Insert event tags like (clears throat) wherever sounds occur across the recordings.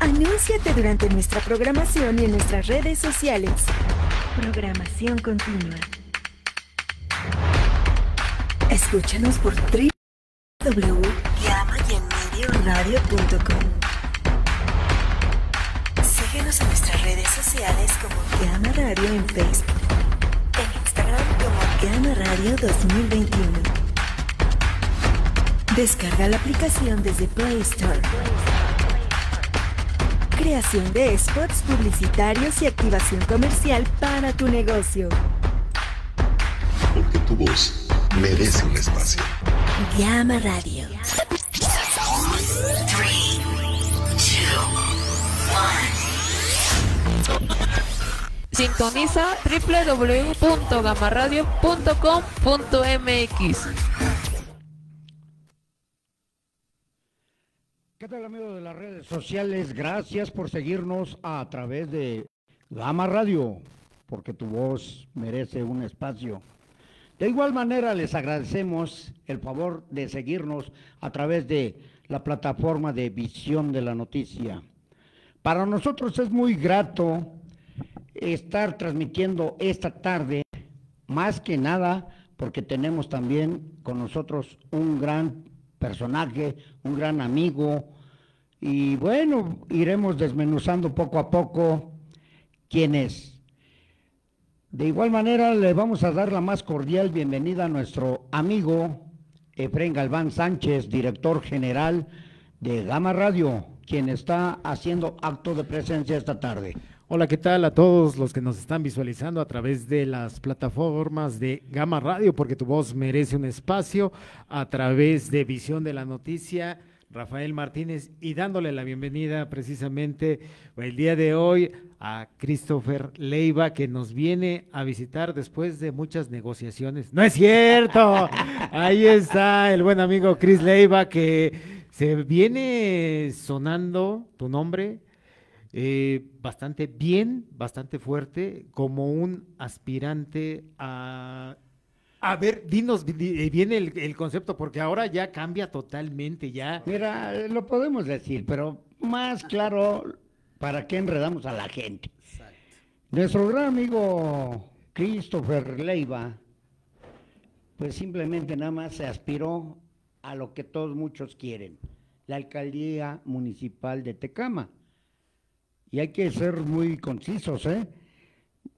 Anúnciate durante nuestra programación y en nuestras redes sociales. Programación continua. Escúchanos por www.llamayenmedioradio.com Síguenos en nuestras redes sociales como Llama Radio en Facebook. En Instagram como Llama Radio 2021. Descarga la aplicación desde Play Store. Creación de spots publicitarios y activación comercial para tu negocio. Porque tu voz merece un espacio. Llama Radio. Sintoniza www.gamaradio.com.mx. ¿Qué tal amigos de las redes sociales? Gracias por seguirnos a través de Gama Radio, porque tu voz merece un espacio. De igual manera les agradecemos el favor de seguirnos a través de la plataforma de Visión de la Noticia. Para nosotros es muy grato estar transmitiendo esta tarde, más que nada porque tenemos también con nosotros un gran personaje, un gran amigo, y bueno, iremos desmenuzando poco a poco quién es. De igual manera, le vamos a dar la más cordial bienvenida a nuestro amigo Efren Galván Sánchez, director general de Gama Radio, quien está haciendo acto de presencia esta tarde. Hola, ¿qué tal a todos los que nos están visualizando a través de las plataformas de Gama Radio? Porque tu voz merece un espacio a través de Visión de la Noticia. Rafael Martínez y dándole la bienvenida precisamente el día de hoy a Christopher Leiva que nos viene a visitar después de muchas negociaciones. No es cierto. (laughs) Ahí está el buen amigo Chris Leiva que se viene sonando tu nombre eh, bastante bien, bastante fuerte, como un aspirante a... A ver, dinos bien el, el, concepto, porque ahora ya cambia totalmente, ya. Mira, lo podemos decir, pero más claro, ¿para qué enredamos a la gente? Exacto. Nuestro gran amigo Christopher Leiva, pues simplemente nada más se aspiró a lo que todos muchos quieren, la alcaldía municipal de Tecama y hay que ser muy concisos, ¿eh?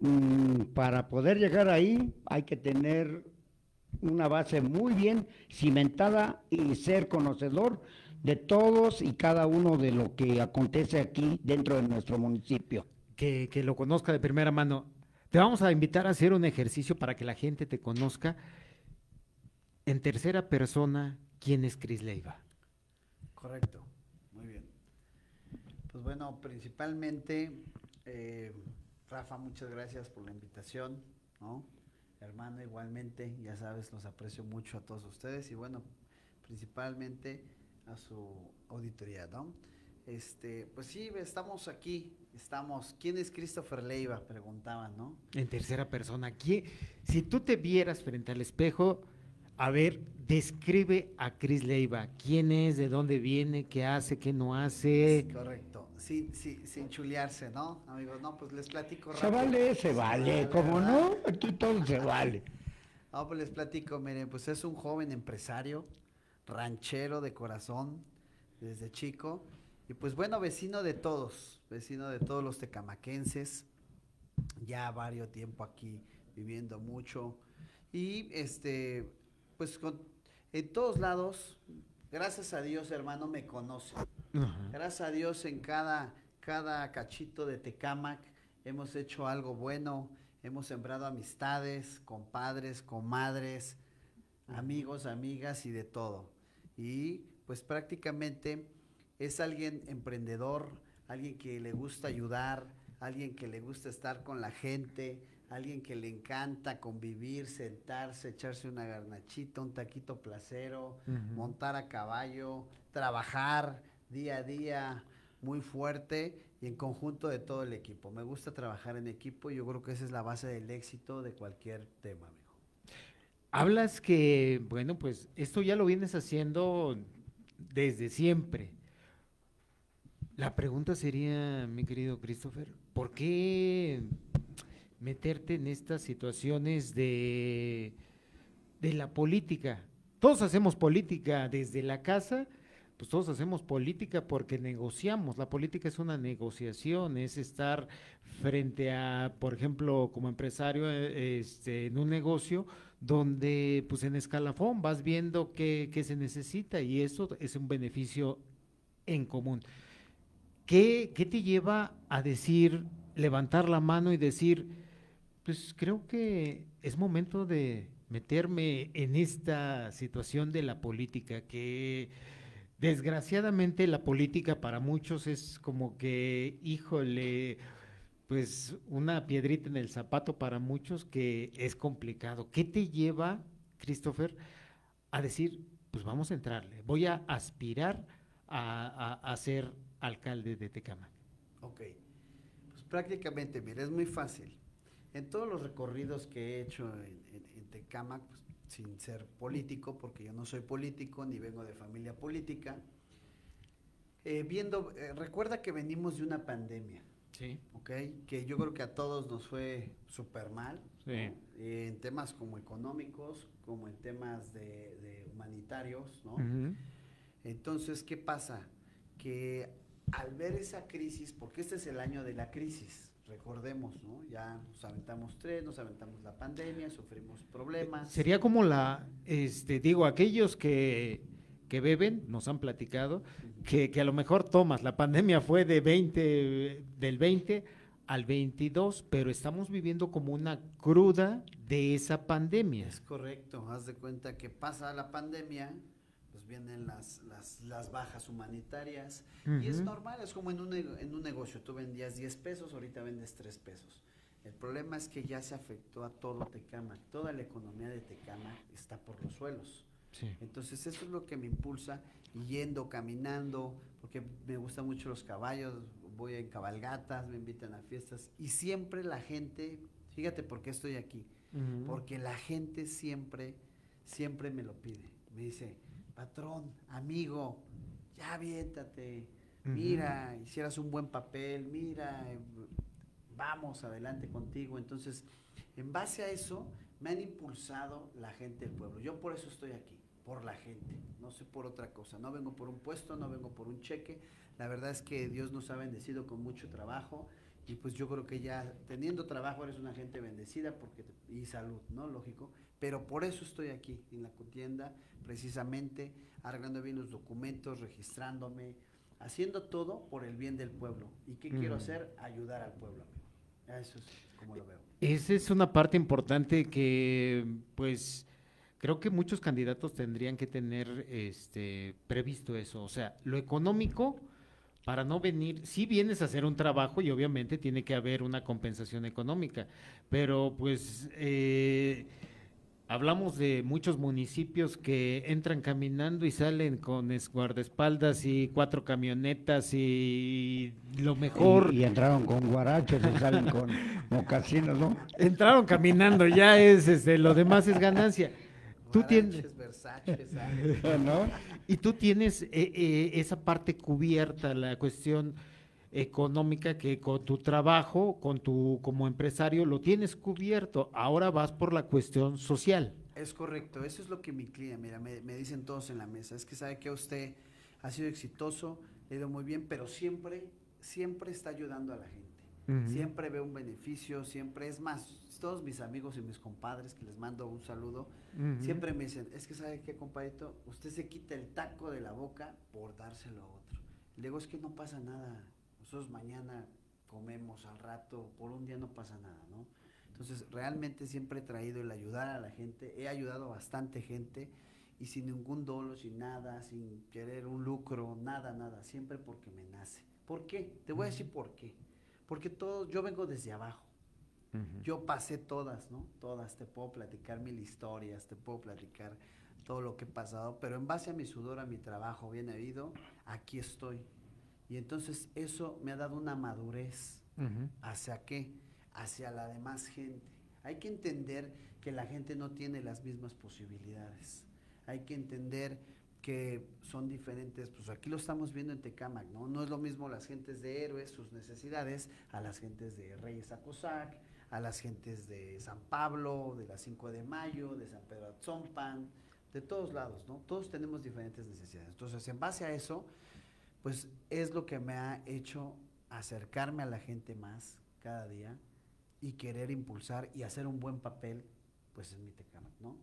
Mm, para poder llegar ahí hay que tener una base muy bien cimentada y ser conocedor de todos y cada uno de lo que acontece aquí dentro de nuestro municipio. Que, que lo conozca de primera mano. Te vamos a invitar a hacer un ejercicio para que la gente te conozca en tercera persona quién es Cris Leiva. Correcto. Pues bueno, principalmente, eh, Rafa, muchas gracias por la invitación, ¿no? Hermano, igualmente, ya sabes, los aprecio mucho a todos ustedes y bueno, principalmente a su auditoría, ¿no? Este, pues sí, estamos aquí, estamos. ¿Quién es Christopher Leiva? Preguntaban, ¿no? En tercera persona. ¿Quién, si tú te vieras frente al espejo, a ver, describe a Chris Leiva. ¿Quién es? ¿De dónde viene? ¿Qué hace? ¿Qué no hace? correcto. Sí, sí, sin chulearse, ¿no? Amigos, no, pues les platico rápido. Se vale, se vale. ¿Cómo no? Aquí todo se vale. No, pues les platico, miren, pues es un joven empresario, ranchero de corazón, desde chico. Y pues bueno, vecino de todos, vecino de todos los tecamaquenses. Ya varios tiempo aquí viviendo mucho. Y este, pues en todos lados, gracias a Dios, hermano, me conoce. Gracias a Dios en cada, cada cachito de Tecamac hemos hecho algo bueno, hemos sembrado amistades, compadres, comadres, amigos, amigas y de todo. Y pues prácticamente es alguien emprendedor, alguien que le gusta ayudar, alguien que le gusta estar con la gente, alguien que le encanta convivir, sentarse, echarse una garnachita, un taquito placero, montar a caballo, trabajar día a día muy fuerte y en conjunto de todo el equipo. Me gusta trabajar en equipo y yo creo que esa es la base del éxito de cualquier tema, amigo. Hablas que, bueno, pues esto ya lo vienes haciendo desde siempre. La pregunta sería, mi querido Christopher, ¿por qué meterte en estas situaciones de, de la política? Todos hacemos política desde la casa, pues todos hacemos política porque negociamos. La política es una negociación, es estar frente a, por ejemplo, como empresario eh, este, en un negocio donde pues en escalafón vas viendo qué, se necesita y eso es un beneficio en común. ¿Qué, ¿Qué te lleva a decir, levantar la mano y decir, pues creo que es momento de meterme en esta situación de la política, que desgraciadamente la política para muchos es como que, híjole, pues una piedrita en el zapato para muchos que es complicado. ¿Qué te lleva, Christopher, a decir, pues vamos a entrarle, voy a aspirar a, ser alcalde de Tecama? Ok, pues prácticamente, mira, es muy fácil. En todos los recorridos que he hecho en, en, Tecama, pues, sin ser político, porque yo no soy político ni vengo de familia política, eh, viendo, eh, recuerda que venimos de una pandemia. Sí. Ok, que yo creo que a todos nos fue súper mal. Sí. en temas como económicos, como en temas de, humanitarios, ¿no? Entonces, ¿qué pasa? Que al ver esa crisis, porque este es el año de la crisis, recordemos, ¿no? Ya nos aventamos tres, nos aventamos la pandemia, sufrimos problemas. Sería como la, este, digo, aquellos que, que beben, nos han platicado, que, que, a lo mejor tomas, la pandemia fue de 20, del 20 al 22, pero estamos viviendo como una cruda de esa pandemia. Es correcto, haz de cuenta que pasa la pandemia, vienen las, las, las bajas humanitarias, y es normal, es como en un, en un negocio, tú vendías 10 pesos, ahorita vendes 3 pesos. El problema es que ya se afectó a todo Tecama, toda la economía de Tecama está por los suelos. Sí. Entonces eso es lo que me impulsa yendo, caminando, porque me gustan mucho los caballos, voy en cabalgatas, me invitan a fiestas y siempre la gente, fíjate por qué estoy aquí, uh -huh. porque la gente siempre, siempre me lo pide. Me dice, patrón, amigo, ya aviéntate, uh -huh. mira, hicieras un buen papel, mira, vamos adelante contigo. Entonces, en base a eso, me han impulsado la gente del pueblo. Yo por eso estoy aquí por la gente, no sé por otra cosa. No vengo por un puesto, no vengo por un cheque. La verdad es que Dios nos ha bendecido con mucho trabajo y pues yo creo que ya teniendo trabajo eres una gente bendecida porque y salud, ¿no? Lógico. Pero por eso estoy aquí en la contienda, precisamente arreglando bien los documentos, registrándome, haciendo todo por el bien del pueblo. ¿Y qué mm. quiero hacer? Ayudar al pueblo. Amigo. Eso es como lo veo. Esa es una parte importante que pues creo que muchos candidatos tendrían que tener este previsto eso, o sea, lo económico para no venir, si vienes a hacer un trabajo y obviamente tiene que haber una compensación económica, pero pues eh, hablamos de muchos municipios que entran caminando y salen con guardaespaldas y cuatro camionetas y lo mejor. Y, y entraron con guaraches y salen con (laughs) mocasinos, ¿no? Entraron caminando, ya es, este, lo demás es ganancia tú tienes Versace, (laughs) ¿no? y tú tienes eh, eh, esa parte cubierta la cuestión económica que con tu trabajo con tu como empresario lo tienes cubierto ahora vas por la cuestión social es correcto eso es lo que mi cliente mira me, me dicen todos en la mesa es que sabe que usted ha sido exitoso ha ido muy bien pero siempre siempre está ayudando a la gente uh -huh. siempre ve un beneficio siempre es más todos mis amigos y mis compadres que les mando un saludo, uh -huh. siempre me dicen, es que sabe qué, compadrito, usted se quita el taco de la boca por dárselo a otro. Le digo, es que no pasa nada, nosotros mañana comemos al rato, por un día no pasa nada, ¿no? Entonces, realmente siempre he traído el ayudar a la gente, he ayudado a bastante gente y sin ningún dolo, sin nada, sin querer un lucro, nada, nada, siempre porque me nace. ¿Por qué? Te voy a decir por qué. Porque todo, yo vengo desde abajo. Uh -huh. Yo pasé todas, ¿no? Todas. Te puedo platicar mil historias, te puedo platicar todo lo que he pasado, pero en base a mi sudor, a mi trabajo bien habido, aquí estoy. Y entonces eso me ha dado una madurez. Uh -huh. ¿Hacia qué? Hacia la demás gente. Hay que entender que la gente no tiene las mismas posibilidades. Hay que entender que son diferentes, pues aquí lo estamos viendo en Tecámac, ¿no? No es lo mismo las gentes de Héroes, sus necesidades, a las gentes de Reyes Acosac, a las gentes de San Pablo, de la 5 de Mayo, de San Pedro Atzompan, de todos lados, ¿no? Todos tenemos diferentes necesidades. Entonces, en base a eso, pues es lo que me ha hecho acercarme a la gente más cada día y querer impulsar y hacer un buen papel, pues en mi Tecámac, ¿no?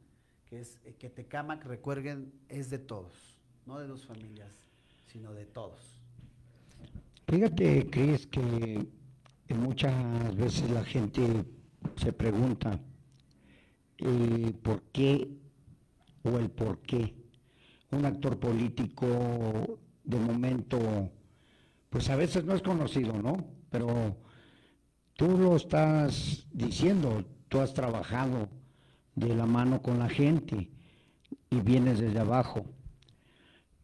Que es eh, que Tecámac, recuerden, es de todos, no de dos familias, sino de todos. Fíjate, Cris, que muchas veces la gente se pregunta eh, por qué o el por qué un actor político de momento, pues a veces no es conocido, ¿no? Pero tú lo estás diciendo, tú has trabajado de la mano con la gente y vienes desde abajo.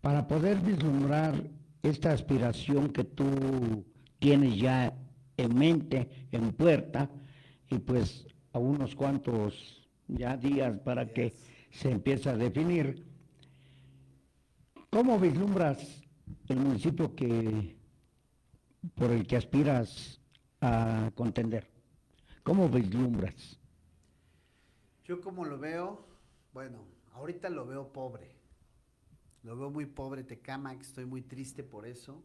Para poder vislumbrar esta aspiración que tú tienes ya en mente, en puerta, y pues a unos cuantos ya días para que se empiece a definir, ¿cómo vislumbras el municipio que por el que aspiras a contender? ¿Cómo vislumbras? Yo como lo veo, bueno, ahorita lo veo pobre. Lo veo muy pobre Tecamac, estoy muy triste por eso.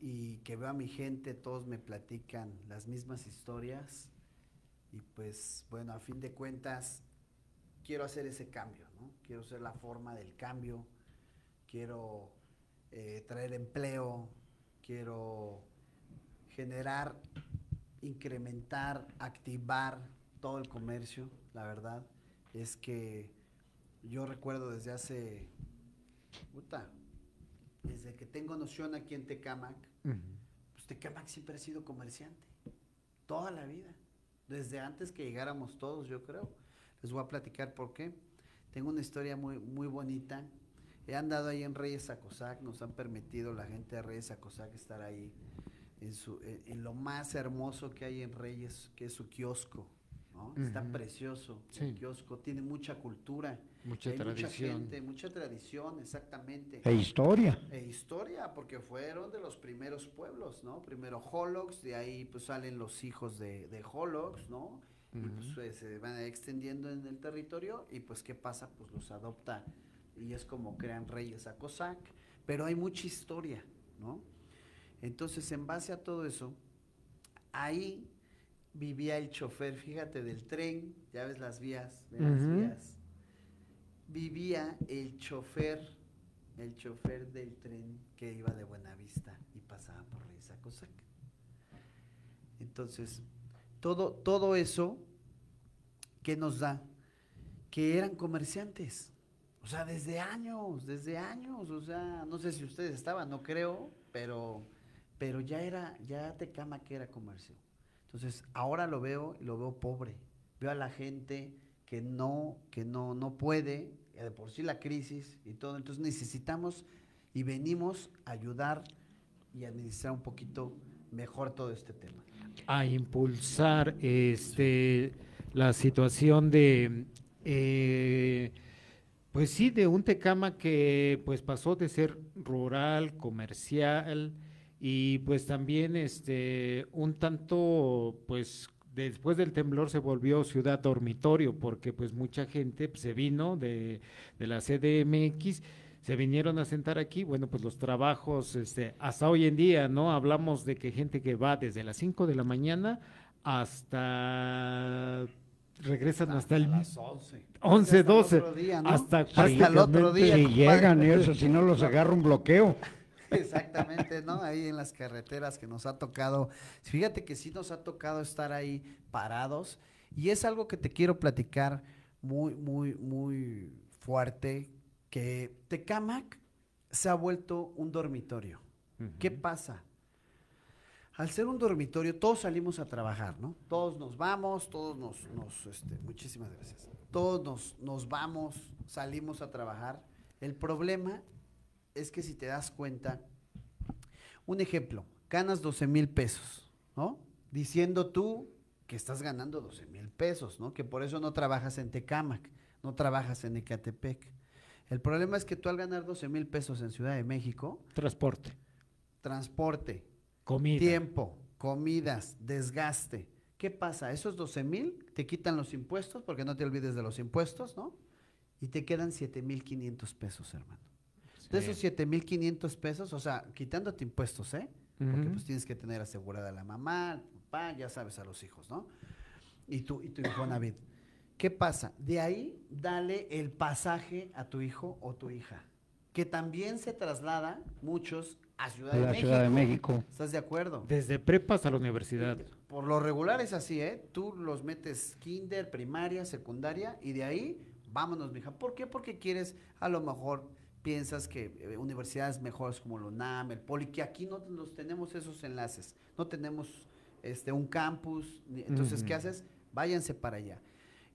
Y que veo a mi gente, todos me platican las mismas historias. Y pues, bueno, a fin de cuentas, quiero hacer ese cambio, ¿no? Quiero ser la forma del cambio, quiero eh, traer empleo, quiero generar, incrementar, activar todo el comercio, la verdad. Es que yo recuerdo desde hace, puta, desde que tengo noción aquí en Tecamac, pues Tecamac siempre ha sido comerciante, toda la vida, desde antes que llegáramos todos, yo creo. Les voy a platicar por qué. Tengo una historia muy, muy bonita. He andado ahí en Reyes Acosac, nos han permitido la gente de Reyes Acosac estar ahí en, su, en lo más hermoso que hay en Reyes, que es su kiosco. Está precioso el kiosco, tiene mucha cultura. Mucha tradición. Mucha gente, mucha tradición, exactamente. E historia. E historia, porque fueron de los primeros pueblos, ¿no? Primero Holox, de ahí pues salen los hijos de, de Holox, ¿no? Y pues eh, se van extendiendo en el territorio y pues ¿qué pasa? Pues los adopta y es como crean reyes a Cosac, pero hay mucha historia, ¿no? Entonces, en base a todo eso, ahí vivía el chofer, fíjate, del tren, ya ves las vías, las vías. Vivía el chofer, el chofer del tren que iba de Buenavista y pasaba por Cosac. Entonces, todo, todo eso, ¿qué nos da? Que eran comerciantes. O sea, desde años, desde años. O sea, no sé si ustedes estaban, no creo, pero, pero ya era, ya Tecama que era comercio. Entonces, ahora lo veo y lo veo pobre. Veo a la gente que no, que no, no puede, de por sí la crisis y todo. Entonces necesitamos y venimos a ayudar y administrar un poquito mejor todo este tema. A impulsar este la situación de eh, pues sí, de un Tecama que pues pasó de ser rural, comercial, y pues también este un tanto pues después del temblor se volvió ciudad dormitorio porque pues mucha gente pues, se vino de, de, la CDMX se vinieron a sentar aquí. Bueno pues los trabajos este hasta hoy en día no hablamos de que gente que va desde las 5 de la mañana hasta regresan hasta, el las 11, 11 12 hasta, hasta el otro día si llegan eso si no los agarra un bloqueo (laughs) Exactamente, ¿no? Ahí en las carreteras que nos ha tocado. Fíjate que sí nos ha tocado estar ahí parados. Y es algo que te quiero platicar muy, muy, muy fuerte, que Tecamac se ha vuelto un dormitorio. ¿Qué pasa? Al ser un dormitorio, todos salimos a trabajar, ¿no? Todos nos vamos, todos nos, nos este, muchísimas gracias. Todos nos, nos vamos, salimos a trabajar. El problema es que si te das cuenta, un ejemplo, ganas 12 mil pesos, ¿no? Diciendo tú que estás ganando 12 mil pesos, ¿no? Que por eso no trabajas en Tecámac, no trabajas en Ecatepec. El problema es que tú al ganar 12 mil pesos en Ciudad de México, Transporte, transporte, comida. tiempo, comidas, desgaste. ¿Qué pasa? Esos 12 mil te quitan los impuestos, porque no te olvides de los impuestos, ¿no? Y te quedan 7 mil 500 pesos, hermano. De esos 7 mil 500 pesos, o sea, quitándote impuestos, ¿eh? Porque pues tienes que tener asegurada a la mamá, al papá, ya sabes, a los hijos, ¿no? Y tu, y tu Infonavit. ¿Qué pasa? De ahí, dale el pasaje a tu hijo o tu hija, que también se traslada muchos a Ciudad A de la México. Ciudad de México. ¿Estás de acuerdo? Desde prepas a la universidad. Por lo regular es así, ¿eh? Tú los metes kinder, primaria, secundaria y de ahí vámonos, mija. ¿Por qué? Porque quieres, a lo mejor piensas que eh, universidades mejores como la UNAM, el Poli, que aquí no los tenemos esos enlaces, no tenemos este un campus, ni- entonces ¿qué haces? Váyanse para allá,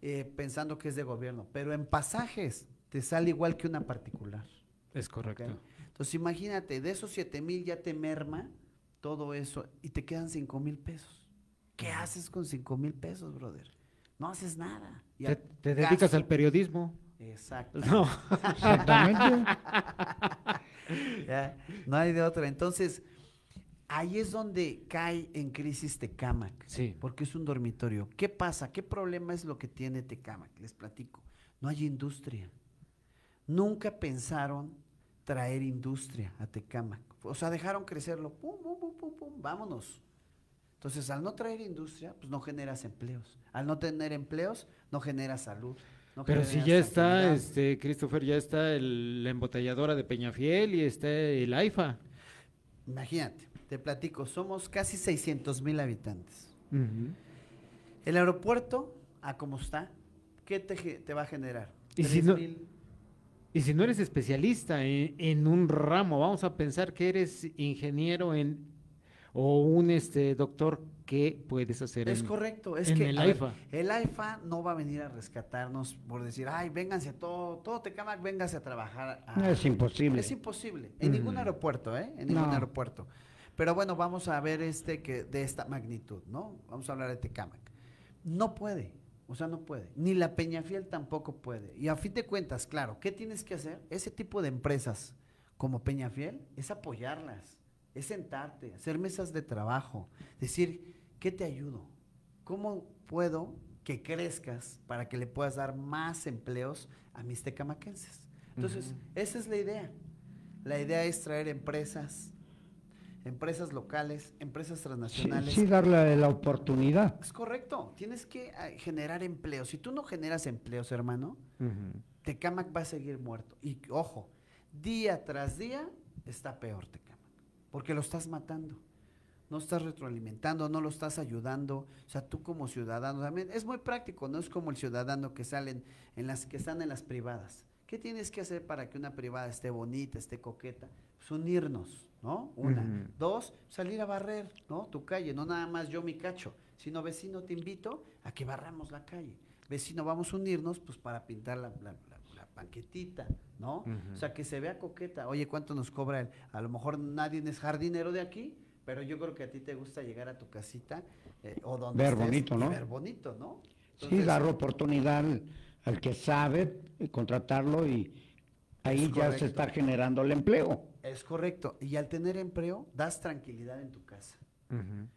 eh, pensando que es de gobierno, pero en pasajes te sale igual que una particular. Es correcto. Entonces imagínate, de esos 7 mil ya te merma todo eso y te quedan 5 mil pesos. ¿Qué haces con 5 mil pesos, brother? No haces nada. Y Te, dedicas gasto- al periodismo. Exacto. No. (laughs) Exactamente. Ya, no hay de otra. Entonces, ahí es donde cae en crisis Tecámac. Sí. Porque es un dormitorio. ¿Qué pasa? ¿Qué problema es lo que tiene Tecámac? Les platico. No hay industria. Nunca pensaron traer industria a Tecámac. O sea, dejaron crecerlo. Pum, pum, pum, pum, pum, vámonos. Entonces, al no traer industria, pues no generas empleos. Al no tener empleos, no generas salud. no Pero si ya está, este, Christopher, ya está el- la embotelladora de Peñafiel y está el AIFA. Imagínate, te platico, somos casi 600 mil habitantes. El aeropuerto, a cómo está, ¿qué te, va a generar? Y si no- 3,000. Y si no eres especialista en, en un ramo, vamos a pensar que eres ingeniero en o un este doctor, ¿qué puedes hacer? Es en- correcto, es en que el a ver, AIFA. el AIFA no va a venir a rescatarnos por decir, ay, vénganse todo, todo Tecamac, véngase a trabajar. a-". Es imposible. Es imposible, en ningún Ujú. aeropuerto, ¿eh? En ningún No. aeropuerto. Pero bueno, vamos a ver este que de esta magnitud, ¿no? Vamos a hablar de Tecamac. No puede, o sea, no puede. Ni la Peñafiel tampoco puede. Y a fin de cuentas, claro, ¿qué tienes que hacer? Ese tipo de empresas como Peñafiel es apoyarlas, es sentarte, hacer mesas de trabajo, decir, ¿qué te ayudo? ¿Cómo puedo que crezcas para que le puedas dar más empleos a mis tecamaquenses? Entonces, esa es la idea. La idea es traer empresas, empresas locales, empresas transnacionales. sí, darle la oportunidad. Es correcto, tienes que ah, generar empleos. Si tú no generas empleos, hermano. Tecamac va a seguir muerto. Y ojo, día tras día está peor Tecamac, porque lo estás matando. No estás retroalimentando, no lo estás ayudando. O sea, tú como ciudadano también es muy práctico, no es como el ciudadano que salen en las que están en las privadas. ¿Qué tienes que hacer para que una privada esté bonita, esté coqueta? Pues unirnos, ¿no? Una. Dos, salir a barrer, ¿no? Tu calle, no nada más yo mi cacho, sino vecino te invito a que barramos la calle. Vecino, vamos a unirnos pues para pintar la, la, la- la banquetita, ¿no? O sea, que se vea coqueta. Oye, ¿cuánto nos cobra él? A lo mejor nadie es jardinero de aquí, pero yo creo que a ti te gusta llegar a tu casita eh, o donde Ver estés bonito, ¿no? Ver bonito, ¿no? Sí, Entonces, dar oportunidad al, que sabe, contratarlo y ahí Es ya se está generando el empleo. Es correcto. Y al tener empleo, das tranquilidad en tu casa. Ujú.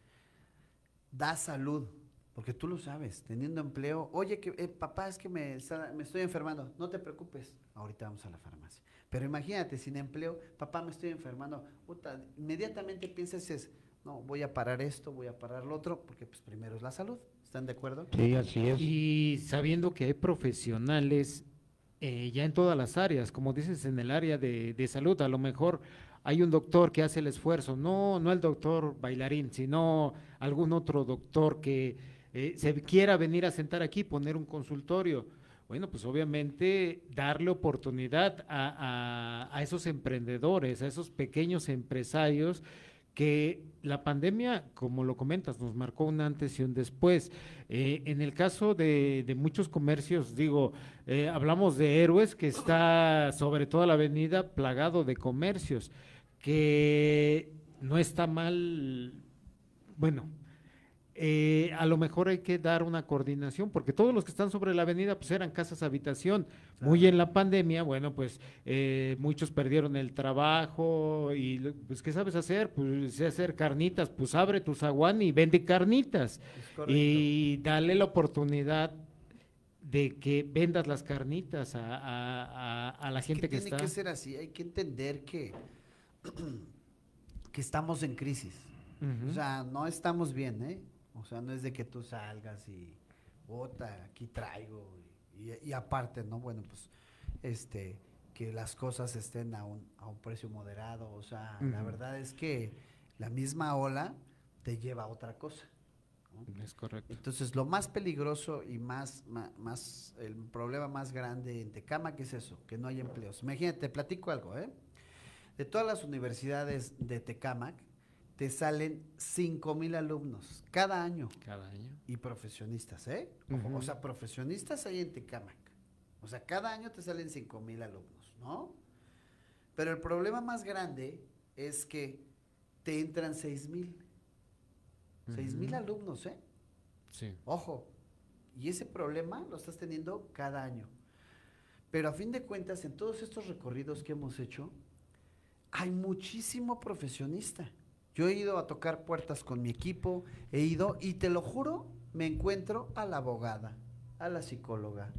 da salud, porque tú lo sabes, teniendo empleo, oye, que eh, papá, es que me, está- me estoy enfermando, no te preocupes, ahorita vamos a la farmacia. Pero imagínate, sin empleo, papá, me estoy enfermando, puta, inmediatamente piensas es, no, voy a parar esto, voy a parar lo otro, porque pues primero es la salud, ¿están de acuerdo? Sí, así es. Y sabiendo que hay profesionales eh, ya en todas las áreas, como dices, en el área de, de salud, a lo mejor hay un doctor que hace el esfuerzo, no, no el doctor bailarín, sino algún otro doctor que eh, se quiera venir a sentar aquí, poner un consultorio. Bueno, pues obviamente darle oportunidad a, a- a esos emprendedores, a esos pequeños empresarios que la pandemia, como lo comentas, nos marcó un antes y un después. Eh, en el caso de, muchos comercios, digo, eh, hablamos de héroes que está sobre toda la avenida plagado de comercios, que no está mal, bueno, eh, a lo mejor hay que dar una coordinación, porque todos los que están sobre la avenida pues eran casas habitación. Muy en la pandemia, bueno, pues eh, muchos perdieron el trabajo y pues ¿qué sabes hacer? Pues sé hacer carnitas, pues abre tu zaguán y vende carnitas. Y dale la oportunidad de que vendas las carnitas a, a- a- a la Es gente que, tiene está. que ser así, hay que entender que, (clears throat) que estamos en crisis. O sea, no estamos bien, ¿eh? O sea, no es de que tú salgas y bota, aquí traigo y, y- y aparte, ¿no? Bueno, pues, este, que las cosas estén a un, a un precio moderado. O sea, la verdad es que la misma ola te lleva a otra cosa. ¿no? es correcto. Entonces, lo más peligroso y más, más, el problema más grande en Tecama, ¿qué es eso? Que no hay empleos. Imagínate, te platico algo, ¿eh? De todas las universidades de Tecamac, te salen 5 mil alumnos cada año Cada año. y profesionistas, ¿eh? O sea, profesionistas hay en Tecamac. O sea, cada año te salen 5 mil alumnos, ¿no? Pero el problema más grande es que te entran 6 mil. 6 mil alumnos, ¿eh? Sí. Ojo, y ese problema lo estás teniendo cada año. Pero a fin de cuentas, en todos estos recorridos que hemos hecho, hay muchísimo profesionista. Yo he ido a tocar puertas con mi equipo, he ido y te lo juro, me encuentro a la abogada, a la psicóloga,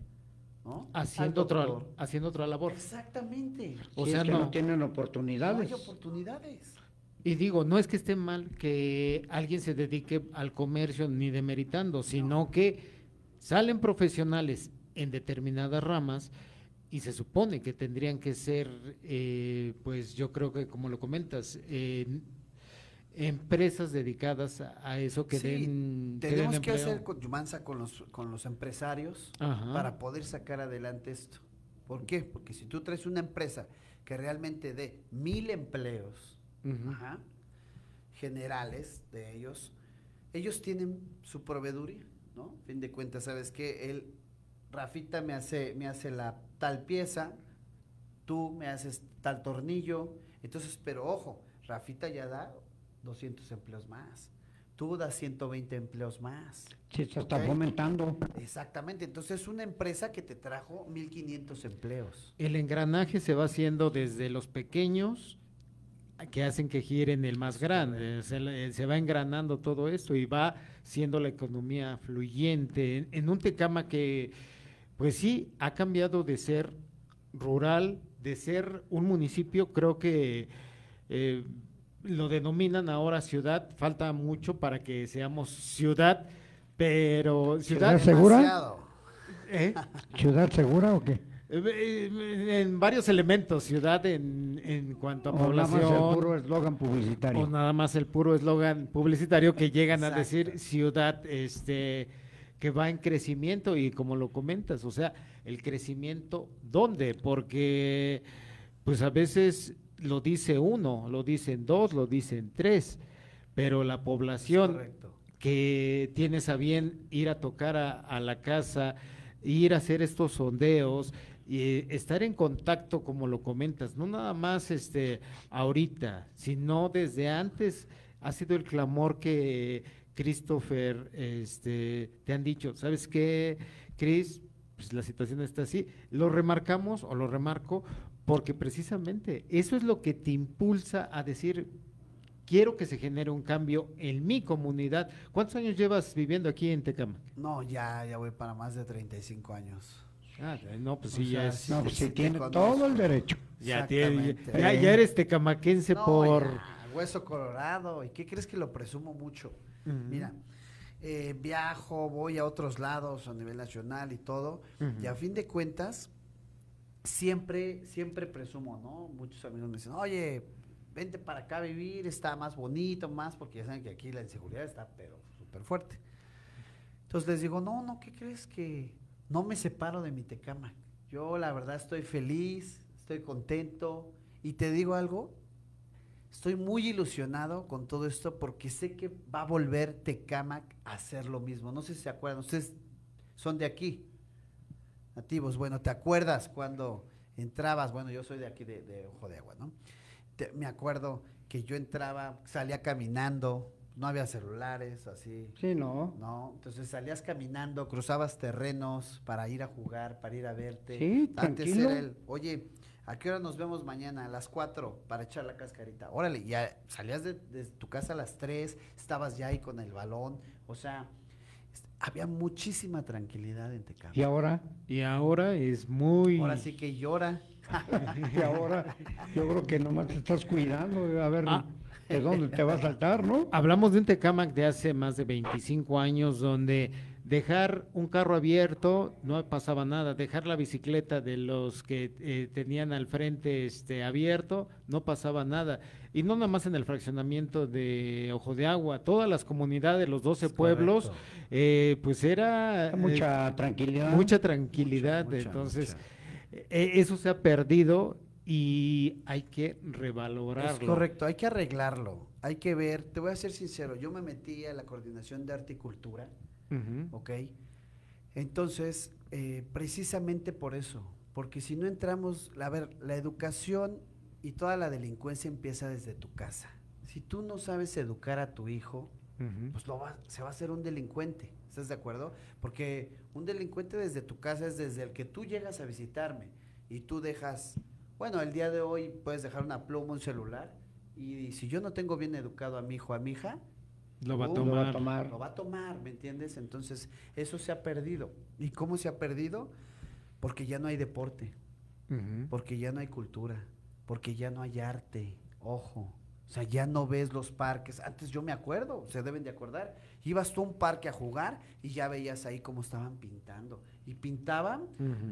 ¿no? Haciendo, otra, haciendo otra labor. Exactamente. O Si sea, es que no. no tienen No oportunidades. hay oportunidades. Y digo, no es que esté mal que alguien se dedique al comercio ni demeritando, sino que salen profesionales en determinadas ramas y se supone que tendrían que ser, eh, pues yo creo que como lo comentas, eh, empresas dedicadas a, a eso que Sí, den, que den Tenemos que hacer coyumanza con los, con los empresarios Ajá. para poder sacar adelante esto. ¿Por qué? Porque si tú traes una empresa que realmente dé mil empleos ajá, generales de ellos, ellos tienen su proveeduría, ¿no? Fin de cuentas, ¿sabes qué? El Rafita me hace, me hace la tal pieza, tú me haces tal tornillo, entonces, pero ojo, Rafita ya da 200 empleos más, tú das 120 empleos más. Sí, se está fomentando. Exactamente, entonces es una empresa que te trajo 1500 empleos. El engranaje se va haciendo desde los pequeños que hacen que giren el más grande. Se, va engranando todo esto y va siendo la economía fluyente. En, en un Tecama que, pues sí, ha cambiado de ser rural, de ser un municipio, creo que eh, lo denominan ahora ciudad. Falta mucho para que seamos ciudad, pero ciudad... ¿Ciudad segura? ¿eh? ¿Ciudad segura o qué? Eh, En varios elementos, ciudad en, en cuanto a O nada más el población, puro eslogan publicitario. o nada más el puro eslogan publicitario que llegan a decir ciudad este que va en crecimiento y como lo comentas, o sea, el crecimiento, ¿dónde? Porque pues a veces lo dice uno, lo dicen dos, lo dicen tres, pero la población que tienes a bien ir a tocar a, a la casa, ir a hacer estos sondeos y eh, estar en contacto, como lo comentas, no nada más este ahorita, sino desde antes ha sido el clamor que Christopher este, te han dicho, ¿sabes qué, Chris? Pues la situación está así. Lo remarcamos o lo remarco porque precisamente eso es lo que te impulsa a decir, quiero que se genere un cambio en mi comunidad. ¿Cuántos años llevas viviendo aquí en Tecama? No, ya, ya voy para más de 35 años. Ah, no, pues O sí, ya sea, es. sí, No, pues sí tiene todo el derecho. Ya, tiene- ya, ya eres tecamaquense No, por. ya, hueso colorado. ¿Y qué crees que lo presumo mucho? Mira, eh, viajo, voy a otros lados a nivel nacional y todo. Y a fin de cuentas, siempre, siempre presumo, ¿no? Muchos amigos me dicen, oye, vente para acá a vivir, está más bonito, más, porque ya saben que aquí la inseguridad está, pero súper fuerte. Entonces les digo, no, no, ¿qué crees que no me separo de mi tecama? Yo la verdad estoy feliz, estoy contento y te digo algo, estoy muy ilusionado con todo esto porque sé que va a volver Tecamac a hacer lo mismo. No sé si se acuerdan, ustedes son de aquí, nativos. Bueno, ¿te acuerdas cuando entrabas? Bueno, yo soy de aquí, de, de Ojo de Agua, ¿no? Te- me acuerdo que yo entraba, salía caminando, no había celulares, así. Sí, no. ¿no? Entonces salías caminando, cruzabas terrenos para ir a jugar, para ir a verte. Sí, Antes tranquilo. era el, oye, ¿a qué hora nos vemos mañana? A las 4 para echar la cascarita. Órale, ya salías de, de tu casa a las 3, estabas ya ahí con el balón. O sea, había muchísima tranquilidad en Tecama. Y ahora, Y ahora es muy... Ahora sí que llora. (laughs) y ahora, yo creo que nomás te estás cuidando, a ver Ah. de dónde te va a saltar, ¿no? Hablamos de un Tecamac de hace más de 25 años donde dejar un carro abierto no pasaba nada, dejar la bicicleta de los que eh, tenían al frente este abierto no pasaba nada. Y no nada más en el fraccionamiento de Ojo de Agua, todas las comunidades, los 12 Es pueblos, eh, pues era eh, Mucha tranquilidad. mucha tranquilidad. Mucha, Entonces, mucha. eh, eso se ha perdido y hay que revalorarlo. Es correcto, hay que arreglarlo. Hay que ver, te voy a ser sincero, yo me metí a la coordinación de arte y. Ujú. ¿ok? Entonces, eh, precisamente por eso, porque si no entramos, a ver, la educación y toda la delincuencia empieza desde tu casa. Si tú no sabes educar a tu hijo, pues lo va, se va a hacer un delincuente, ¿estás de acuerdo? Porque un delincuente desde tu casa es desde el que tú llegas a visitarme y tú dejas, bueno, el día de hoy puedes dejar una pluma, un celular, y si yo no tengo bien educado a mi hijo, a mi hija, Lo va a Uh, Lo va a tomar. lo va a tomar, ¿me entiendes? Entonces, eso se ha perdido. ¿Y cómo se ha perdido? Porque ya no hay deporte, porque ya no hay cultura, porque ya no hay arte, ojo. O sea, ya no ves los parques. Antes yo me acuerdo, se deben de acordar. Ibas tú a un parque a jugar y ya veías ahí cómo estaban pintando. Y pintaban,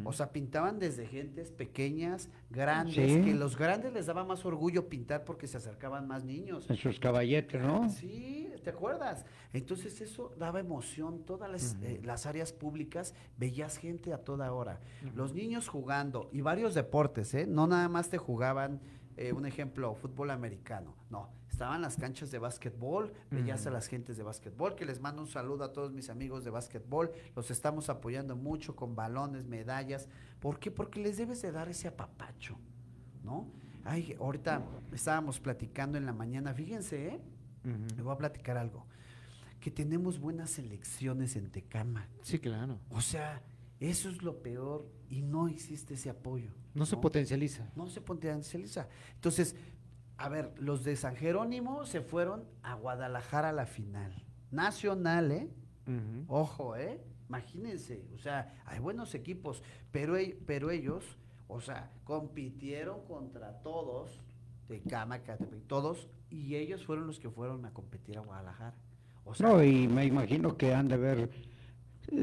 o sea, pintaban desde gentes pequeñas, grandes, Sí. que los grandes les daba más orgullo pintar porque se acercaban más niños. En sus caballetes, ¿no? Sí, ¿te acuerdas? Entonces eso daba emoción, todas las, eh, las áreas públicas veías gente a toda hora. Los niños jugando y varios deportes, ¿eh? No nada más te jugaban, eh, un ejemplo, fútbol americano, no. Estaban las canchas de básquetbol, veías a las gentes de básquetbol, que les mando un saludo a todos mis amigos de básquetbol, los estamos apoyando mucho con balones, medallas. ¿Por qué? Porque les debes de dar ese apapacho, ¿no? Ay, ahorita estábamos platicando en la mañana, fíjense, ¿eh? Le voy a platicar algo. Que tenemos buenas elecciones en Tecama. Sí, claro. O sea, eso es lo peor y no existe ese apoyo. No se potencializa. No se potencializa. Entonces, a ver, los de San Jerónimo se fueron a Guadalajara a la final. Nacional, ¿eh? Ojo, ¿eh? Imagínense, o sea, hay buenos equipos, pero, e- pero ellos, o sea, compitieron contra todos, de Cama, Catepec, todos, y ellos fueron los que fueron a competir a Guadalajara. O sea, No, y me imagino que han de ver,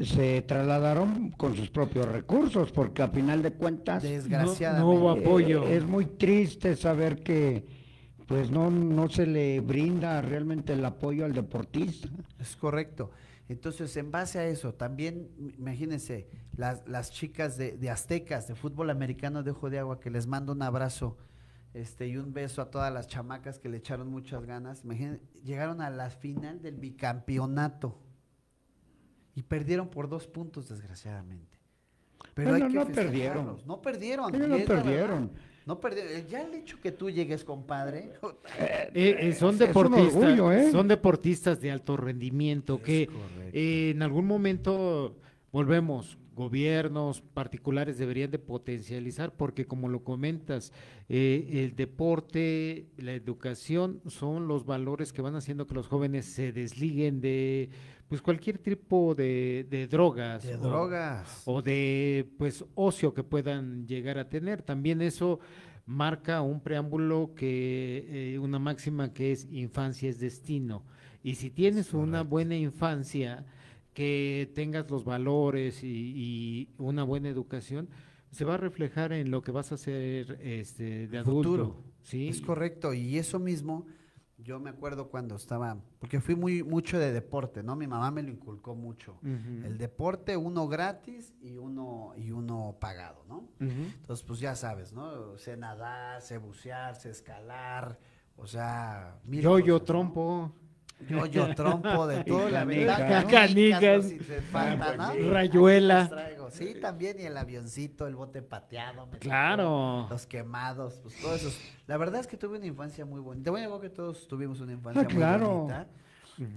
se trasladaron con sus propios recursos, porque a final de cuentas desgraciadamente. no hubo apoyo. es muy triste saber que pues no, no se le brinda realmente el apoyo al deportista. Es correcto. Entonces, en base a eso, también, imagínense, las, las chicas de, de Aztecas, de fútbol americano de Ojo de Agua, que les mando un abrazo este, y un beso a todas las chamacas que le echaron muchas ganas. Imagínense, llegaron a la final del bicampeonato y perdieron por dos puntos, desgraciadamente. Pero Bueno, hay que no perdieron. No perdieron. Ellos no perdieron. No perdieron. Ya el hecho que tú llegues, compadre. (laughs) Eh, eh, son Es un deportistas, orgullo, ¿eh? son deportistas de alto rendimiento que eh, en algún momento volvemos, gobiernos particulares deberían de potencializar porque como lo comentas, eh, el deporte, la educación son los valores que van haciendo que los jóvenes se desliguen de pues cualquier tipo de, de drogas. De o- drogas. o de pues ocio que puedan llegar a tener. También eso marca un preámbulo que eh, una máxima que es infancia es destino. Y si tienes una buena infancia, que tengas los valores y, y una buena educación, se va a reflejar en lo que vas a hacer este, de adulto. futuro. ¿sí? Es correcto, y eso mismo, yo me acuerdo cuando estaba, porque fui muy mucho de deporte, ¿no? Mi mamá me lo inculcó mucho. El deporte, uno gratis y uno, y uno pagado, ¿no? Entonces, pues ya sabes, ¿no? Sé nadar, sé bucear, sé escalar, o sea... Yo, yo, ¿no? Yo, yo, trompo, de (laughs) todo, la verdad. Canicas. si te falta, ¿no? sí. (laughs) Rayuela. Sí, también, y el avioncito, el bote pateado. Claro. Los quemados, pues todo eso. La verdad es que tuve una infancia muy bonita. Bueno, yo creo que todos tuvimos una infancia Ah, claro. muy bonita.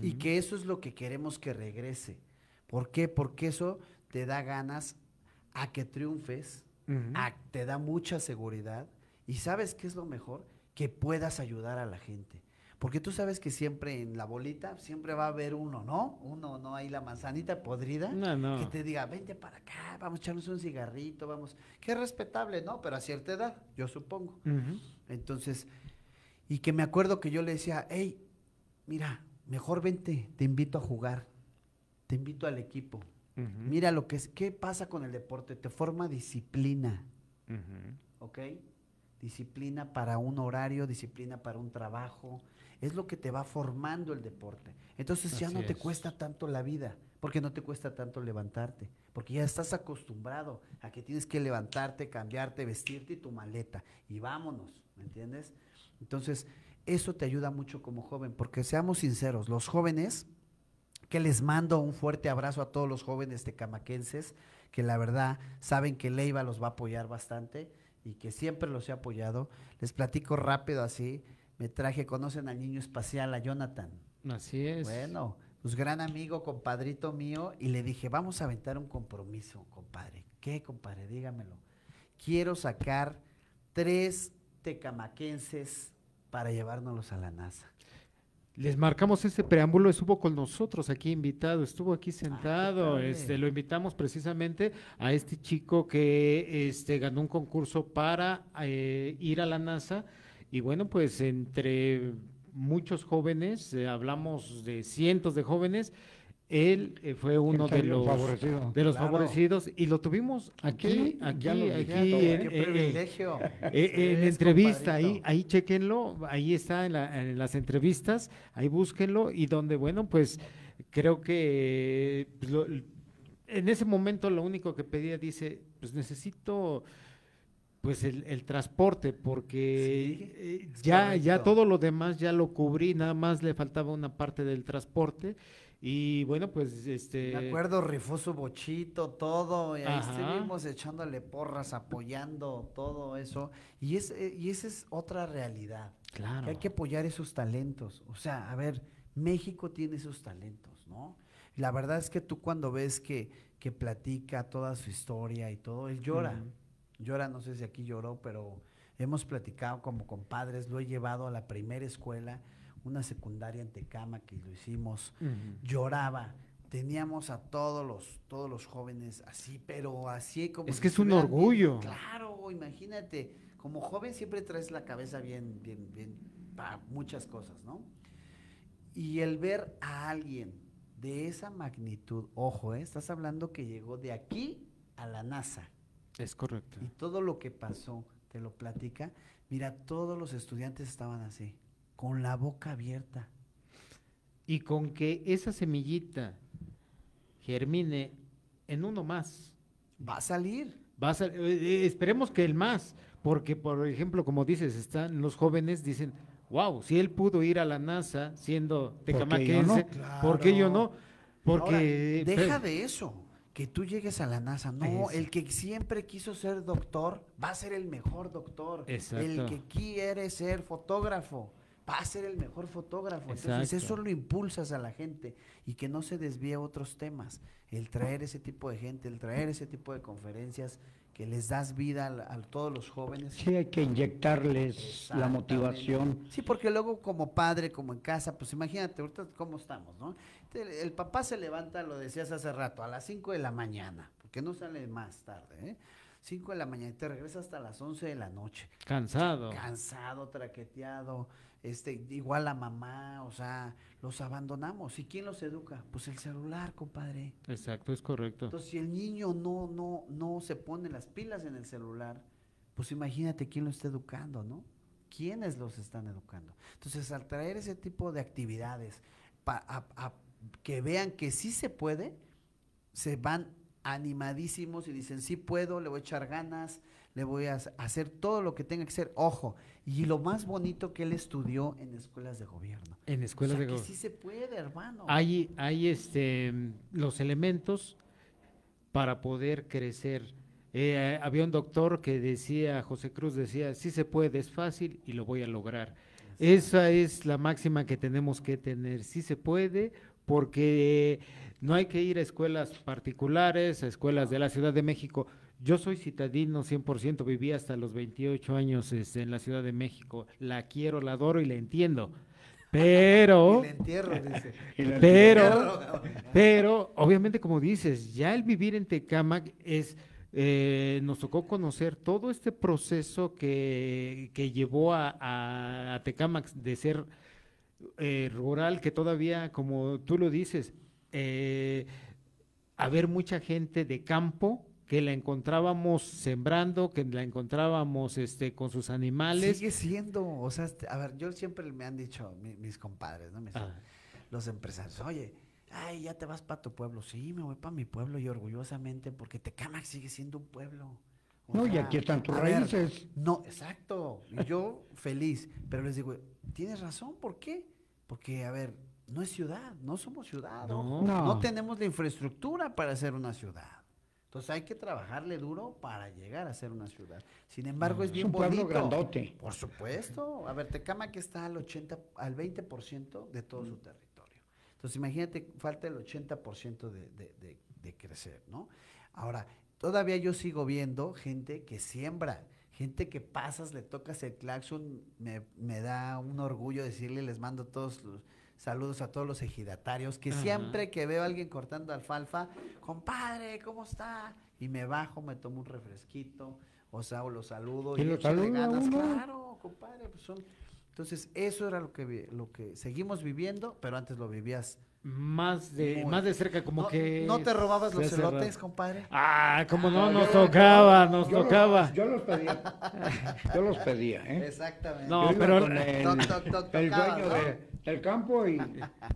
Y que eso es lo que queremos que regrese. ¿Por qué? Porque eso te da ganas a que triunfes, a- te da mucha seguridad. Y sabes qué es lo mejor? Que puedas ayudar a la gente. Porque tú sabes que siempre en la bolita siempre va a haber uno, ¿no? Uno, ¿no? Ahí la manzanita podrida. No, no. Que te diga, vente para acá, vamos a echarnos un cigarrito, vamos. Que es respetable, ¿no? Pero a cierta edad, yo supongo. Entonces, y que me acuerdo que yo le decía, hey, mira, mejor vente, te invito a jugar, te invito al equipo. Mira lo que es, ¿qué pasa con el deporte? Te forma disciplina. ¿ok? Disciplina para un horario, disciplina para un trabajo. Es lo que te va formando el deporte. Entonces ya no te es. cuesta tanto la vida, porque no te cuesta tanto levantarte, porque ya estás acostumbrado a que tienes que levantarte, cambiarte, vestirte y tu maleta. Y vámonos, ¿me entiendes? Entonces, eso te ayuda mucho como joven, porque seamos sinceros, los jóvenes, que les mando un fuerte abrazo a todos los jóvenes tecamaquenses, que la verdad saben que Leiva los va a apoyar bastante y que siempre los he apoyado. Les platico rápido así, me traje, conocen al niño espacial, a Jonathan. Así es. Bueno, pues gran amigo, compadrito mío, y le dije, vamos a aventar un compromiso, compadre. ¿Qué, compadre? Dígamelo. Quiero sacar tres tecamaquenses para llevárnoslos a la NASA. Les marcamos ese preámbulo, estuvo con nosotros aquí invitado, estuvo aquí sentado, padre. este, lo invitamos precisamente a este chico que este, ganó un concurso para eh, ir a la NASA y bueno, pues entre muchos jóvenes, eh, hablamos de cientos de jóvenes, él eh, fue uno de los favorecido. de los Claro. favorecidos y lo tuvimos aquí, Aquí, aquí, aquí, en- ¡Qué eh, privilegio! eh, en entrevista, ahí, compadrito. ahí chequenlo, ahí está en, la- en las entrevistas, ahí búsquenlo y donde, bueno, pues creo que pues, lo- en ese momento lo único que pedía, dice, pues necesito pues el, el transporte porque Sí, eh, ya, ya todo lo demás ya lo cubrí, nada más le faltaba una parte del transporte y bueno, pues este... Me acuerdo, rifó su bochito, todo, y ahí Ajá. estuvimos echándole porras, apoyando todo eso. Y, es, eh, y esa es otra realidad. Claro. Que hay que apoyar esos talentos. O sea, a ver, México tiene esos talentos, ¿no? La verdad es que tú cuando ves que, que platica toda su historia y todo, él llora. Llora, no sé si aquí lloró, pero hemos platicado como compadres, lo he llevado a la primera escuela, una secundaria en Tecama que lo hicimos lloraba. Teníamos a todos los, todos los jóvenes así, pero así como. Es que es un orgullo. claro, imagínate. Como joven siempre traes la cabeza bien, bien, bien, para muchas cosas, ¿no? Y el ver a alguien de esa magnitud, ojo, ¿eh? estás hablando que llegó de aquí a la NASA Es correcto. y todo lo que pasó, te lo platica. Mira, todos los estudiantes estaban así, con la boca abierta. y con que esa semillita germine en uno más. Va a salir. Va a ser- eh, eh, esperemos que el más, porque por ejemplo, como dices, están los jóvenes dicen, wow, si él pudo ir a la NASA siendo qué yo tecamaquense, no? ¿por qué yo no? Porque Ahora, deja de eso, que tú llegues a la NASA. No, Eso. el que siempre quiso ser doctor va a ser el mejor doctor. Exacto. El que quiere ser fotógrafo va a ser el mejor fotógrafo. Entonces Exacto. eso lo impulsas a la gente y que no se desvíe a otros temas. El traer ese tipo de gente, el traer ese tipo de conferencias que les das vida a, a todos los jóvenes. Sí, hay que inyectarles la motivación. Sí, porque luego como padre, como en casa, pues imagínate ahorita cómo estamos, ¿no? El, papá se levanta, lo decías hace rato, a las 5 de la mañana, porque no sale más tarde, ¿eh? 5 de la mañana y te regresa hasta las 11 de la noche. cansado. Cansado, traqueteado, este, igual la mamá, o sea, los abandonamos. ¿Y quién los educa? Pues el celular, compadre. Exacto, es correcto. Entonces, si el niño no, no, no se pone las pilas en el celular, pues imagínate quién lo está educando, ¿no? ¿Quiénes los están educando? Entonces, al traer ese tipo de actividades, pa- a- a- que vean que sí se puede, se van animadísimos y dicen, sí puedo, le voy a echar ganas, le voy a hac- hacer todo lo que tenga que hacer. Ojo, y lo más bonito que él estudió en escuelas de gobierno. En escuelas o sea, de que go- sí se puede, hermano. hay, hay este, los elementos para poder crecer. Eh, había un doctor que decía, José Cruz decía, sí se puede, es fácil y lo voy a lograr. Esa es la máxima que tenemos que tener. Sí se puede, porque no hay que ir a escuelas particulares, a escuelas de la Ciudad de México. Yo soy citadino 100%, viví hasta los 28 años este, en la Ciudad de México. La quiero, la adoro y la entiendo. (laughs) Pero, Y entierro, dice. (laughs) pero, pero, obviamente, como dices, ya el vivir en Tecámac es, eh, nos tocó conocer todo este proceso que, que llevó a, a, a Tecámac de ser eh, rural, que todavía, como tú lo dices, eh, haber mucha gente de campo que la encontrábamos sembrando, que la encontrábamos este, con sus animales. Sigue siendo, o sea, este, a ver, yo siempre me han dicho mi- mis compadres, ¿no? Mis- Ah. los empresarios, oye, ay, ya te vas para tu pueblo. Sí, me voy para mi pueblo y orgullosamente porque Tecamac sigue siendo un pueblo. No, y aquí están tus ver, raíces. no, exacto. Y yo feliz, pero les digo, tienes razón, ¿por qué? Porque, a ver, no es ciudad, no somos ciudad. No. ojo. No. no tenemos la infraestructura para ser una ciudad. Entonces hay que trabajarle duro para llegar a ser una ciudad. Sin embargo, es Es bien un pueblo bonito. grandote. Por supuesto. A ver, Tecamac está al 80, al 20% de todo su territorio. Entonces, imagínate, falta el 80% de, de, de, de crecer, ¿no? Ahora, todavía yo sigo viendo gente que siembra, gente que pasas, le tocas el claxon, me, me da un orgullo decirle, les mando todos los saludos a todos los ejidatarios, que siempre que veo a alguien cortando alfalfa, compadre, ¿cómo está? Y me bajo, me tomo un refresquito, o sea, o lo saludo ¿Y y, lo ganas, claro, compadre, pues son... Entonces, eso era lo que, lo que seguimos viviendo, pero antes lo vivías. Más de, Muy. más de cerca, como no, que. ¿No te robabas los elotes, compadre? Ah, como no, Ah, nos yo- tocaba, nos yo los- tocaba. yo los pedía. Yo los pedía, ¿eh? Exactamente. No, Yo pero- el, Toc, toc, toc, el tocaba, dueño ¿no? de- del campo y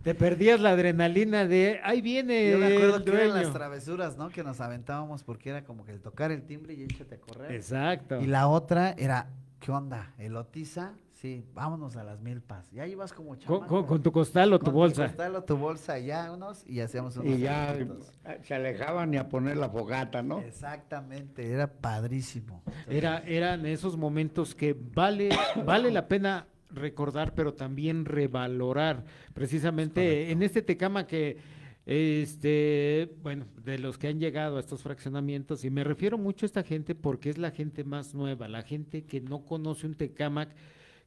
Te perdías la adrenalina de ahí viene Yo me acuerdo el que eran las travesuras, ¿no? Que nos aventábamos porque era como que el tocar el timbre y échate a correr. Exacto. Y la otra era, ¿qué onda? ¿Elotiza? Sí, vámonos a las milpas. Ya ibas como chamaco. con- con tu costal o tu Con bolsa. costal o tu bolsa, ya unos, y hacíamos unos y ya elotitos. se alejaban y a poner la fogata, ¿no? Exactamente, era padrísimo. Era, eran esos momentos que vale, (coughs) vale la pena recordar, pero también revalorar. Precisamente en este Tecama que, este, bueno, de los que han llegado a estos fraccionamientos, y me refiero mucho a esta gente porque es la gente más nueva, la gente que no conoce un Tecamac,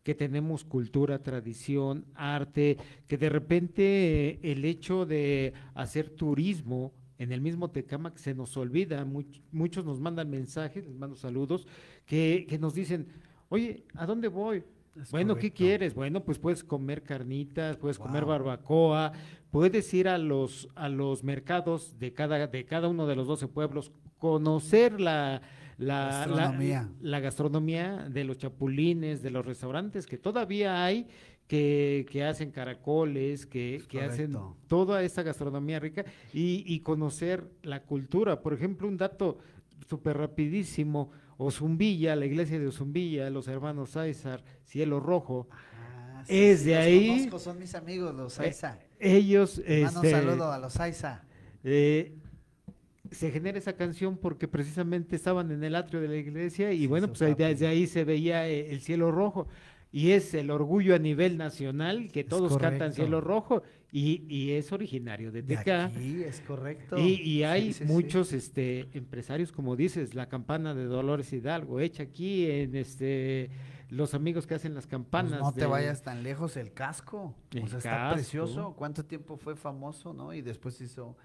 que tenemos cultura, tradición, arte, que de repente eh, el hecho de hacer turismo en el mismo Tecamac se nos olvida, much- muchos nos mandan mensajes, les mando saludos, que, que nos dicen, oye, ¿a dónde voy? Es bueno, ¿qué quieres? Bueno, pues puedes comer carnitas, puedes comer barbacoa, puedes ir a los, a los mercados de cada, de cada uno de los 12 pueblos, conocer la, la, Gastronomía. la gastronomía de los chapulines, de los restaurantes que todavía hay, que, que hacen caracoles, que, que hacen toda esa gastronomía rica y, y conocer la cultura. Por ejemplo, un dato súper rapidísimo, Ozumbilla, la iglesia de Ozumbilla, los hermanos César, Cielo Rojo, Ah, Es de los ahí. conozco, son mis amigos, los Aiza. ellos... Mando un este, saludo a los Aiza. eh, se genera esa canción porque precisamente estaban en el atrio de la iglesia y Sí, bueno, pues ahí- desde ahí se veía eh, el cielo rojo y es el orgullo a nivel nacional que todos cantan cielo rojo y, y es originario de Teca. aquí, es correcto. Y, y hay Sí, sí, sí. muchos este empresarios, como dices, la campana de Dolores Hidalgo, hecha aquí en este los amigos que hacen las Pues campanas. no te vayas tan lejos, el casco. El o sea, está casco. precioso. ¿Cuánto tiempo fue famoso, no? Y después hizo,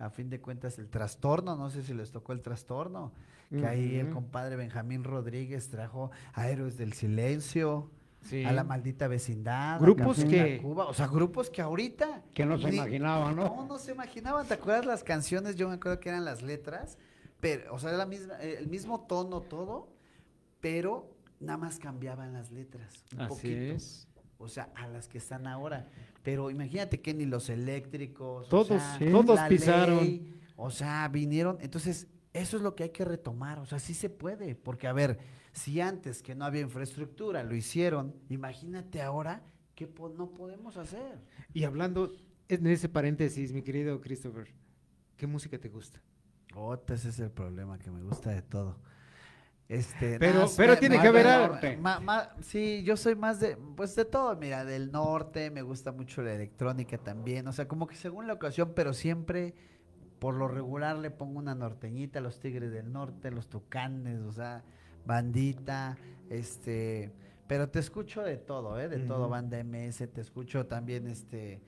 a fin de cuentas, el trastorno. No sé si les tocó el trastorno. Que ahí el compadre Benjamín Rodríguez trajo a Héroes del Silencio, Sí. a la maldita vecindad. Grupos que- Tacuba, O sea, grupos que ahorita. Que no se ni- imaginaban, ¿no? No, no se imaginaban. ¿Te acuerdas las canciones? Yo me acuerdo que eran las letras. Pero, o sea, era la misma, eh, el mismo tono todo, pero nada más cambiaban las letras. Un Así poquito. es. O sea, a las que están ahora. Pero imagínate que ni los eléctricos. o Todos, sea, sí. todos la pisaron. ley, o sea, vinieron. Entonces, eso es lo que hay que retomar. O sea, sí se puede. Porque, a ver, si antes que no había infraestructura lo hicieron, imagínate ahora qué po- no podemos hacer. Y hablando en ese paréntesis, mi querido Christopher, ¿qué música te gusta? Ota, ese es el problema, que me gusta de todo. Este, Pero- nada, pero me- tiene me- que haber algo. ma- ma- sí, yo soy más de, pues de todo, mira, del norte, me gusta mucho la electrónica también, o sea, como que según la ocasión, pero siempre, por lo regular, le pongo una norteñita, los Tigres del Norte, los Tucanes, o sea, bandita, este, pero te escucho de todo, ¿eh? De todo, banda MS, te escucho también, este,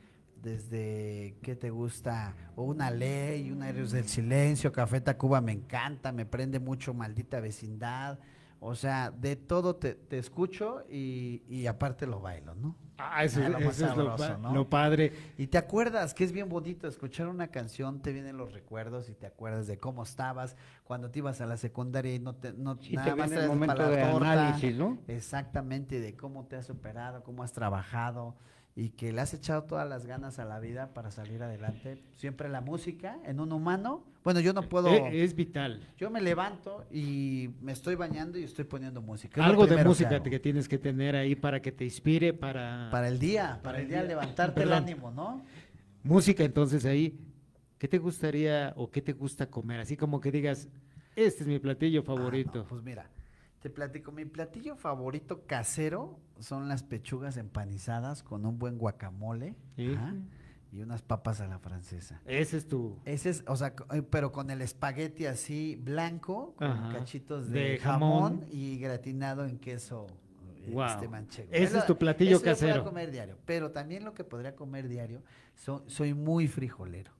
desde, ¿qué te gusta? O una ley, una Héroes del Silencio, Café Tacuba me encanta, me prende mucho Maldita Vecindad, o sea, de todo te, te escucho y, y aparte lo bailo, ¿no? Ah, eso, Ah, lo es lo, pa- ¿no? lo padre. Y te acuerdas que es bien bonito escuchar una canción, te vienen los recuerdos y te acuerdas de cómo estabas cuando te ibas a la secundaria y no te no nada te más el momento para la de torta. análisis, ¿no? Exactamente, de cómo te has superado, cómo has trabajado y que le has echado todas las ganas a la vida para salir adelante. Siempre la música en un humano. Bueno, yo no puedo. Eh, es vital. Yo me levanto y me estoy bañando y estoy poniendo música. Es Algo de que música que tienes que tener ahí para que te inspire, para... Para el día, para el día, levantarte el ánimo, ¿no? Música, entonces ahí, ¿qué te gustaría o qué te gusta comer? Así como que digas, este es mi platillo Ah, favorito. no, pues mira, te platico, mi platillo favorito casero son las pechugas empanizadas con un buen guacamole Sí. ajá, y unas papas a la francesa. Ese es tu... Ese es, o sea, eh, pero con el espagueti así blanco, con Ajá. cachitos de, De jamón. jamón. y gratinado en queso eh, este manchego. Ese es tu platillo eso lo podría casero. comer diario, pero también lo que podría comer diario, so- soy muy frijolero.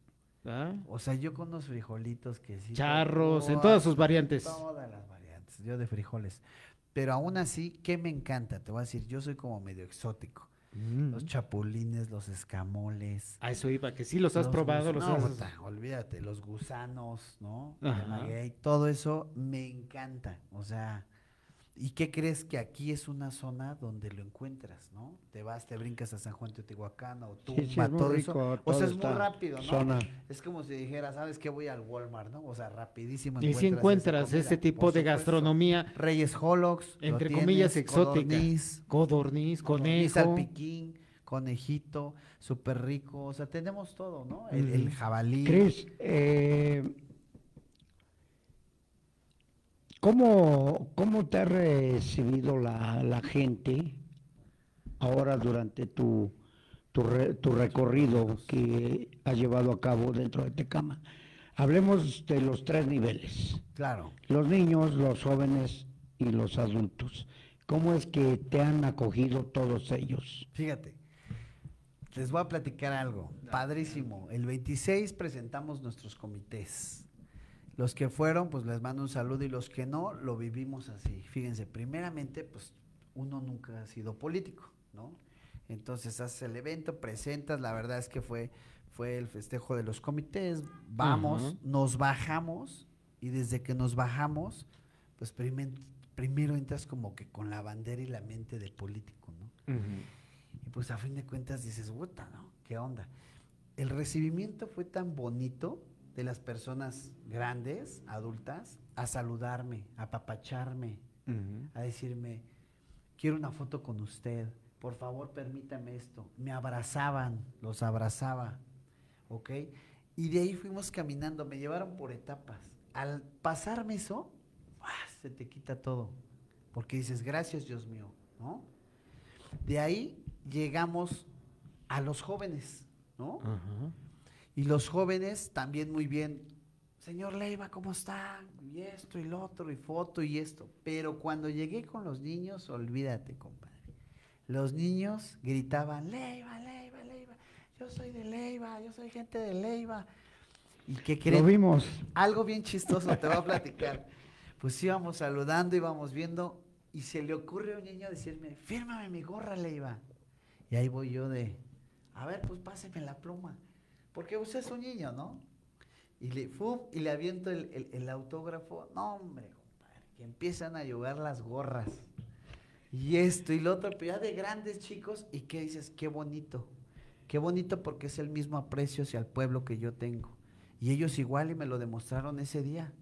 ¿ah? O sea, yo con unos frijolitos que sí. Charros, en todas- todas sus variantes. Todas las variantes, yo de frijoles. Pero aún así, ¿qué me encanta? Te voy a decir, yo soy como medio exótico. Mm. Los chapulines, los escamoles. A eso iba, que sí los has los probado, los no, has... olvídate, los gusanos, ¿no? De maguey, todo eso me encanta. O sea, ¿y qué crees que aquí es una zona donde lo encuentras, ¿no? Te vas, te brincas a San Juan Teotihuacán o Tumba, sí, es todo rico. eso. O sea, es muy rápido, ¿no? Zona. Es como si dijera, ¿sabes qué? Voy al Walmart, ¿no? O sea, rapidísimo. Y si encuentras ese tipo por de supuesto. gastronomía, Reyes Holox. lo entre tienes, comillas, exótica. codorniz, Codorniz, codorniz conejo. piquín, conejito, súper rico. O sea, tenemos todo, ¿no? El, jabalí. Cris, eh, ¿cómo, ¿cómo te ha recibido la, la gente ahora durante tu, tu, re- tu recorrido que has llevado a cabo dentro de Tecama? Hablemos de los tres niveles, Claro. los niños, los jóvenes y los adultos. ¿Cómo es que te han acogido todos ellos? Fíjate, les voy a platicar algo. Padrísimo. El 26 presentamos nuestros comités. Los que fueron, pues les mando un saludo y los que no, lo vivimos así. Fíjense, primeramente, pues uno nunca ha sido político, ¿no? Entonces haces el evento, presentas, la verdad es que fue, fue el festejo de los comités, vamos, nos bajamos y desde que nos bajamos, pues primero entras como que con la bandera y la mente de político, ¿no? Y pues a fin de cuentas dices, puta, ¿no? ¿Qué onda? El recibimiento fue tan bonito de las personas grandes, adultas, a saludarme, a apapacharme, Ujú. a decirme, quiero una foto con usted, por favor permítame esto. Me abrazaban, los abrazaba, ¿ok? Y de ahí fuimos caminando, me llevaron por etapas. Al pasarme eso, se te quita todo, porque dices, gracias Dios mío, ¿no? De ahí llegamos a los jóvenes, ¿no? Ajá. Y los jóvenes también muy bien. Señor Leiva, ¿cómo está? Y esto y lo otro, y foto y esto. Pero cuando llegué con los niños, olvídate, compadre. Los niños gritaban, Leiva, Leiva, Leiva. Yo soy de Leiva, yo soy gente de Leiva. ¿Y qué Lo creen? vimos. Algo bien chistoso, te voy a platicar. Pues íbamos saludando, íbamos viendo, y se le ocurre a un niño decirme, fírmame mi gorra, Leiva. Y ahí voy yo de, a ver, pues páseme la pluma. Porque usted es un niño, ¿no? Y le, ¡fum! y le aviento el, el- el autógrafo. No, hombre, compadre, que empiezan a llover las gorras. Y esto y lo otro, pero ya de grandes chicos, y qué dices, qué bonito. Qué bonito porque es el mismo aprecio hacia el pueblo que yo tengo. Y ellos igual y me lo demostraron ese día.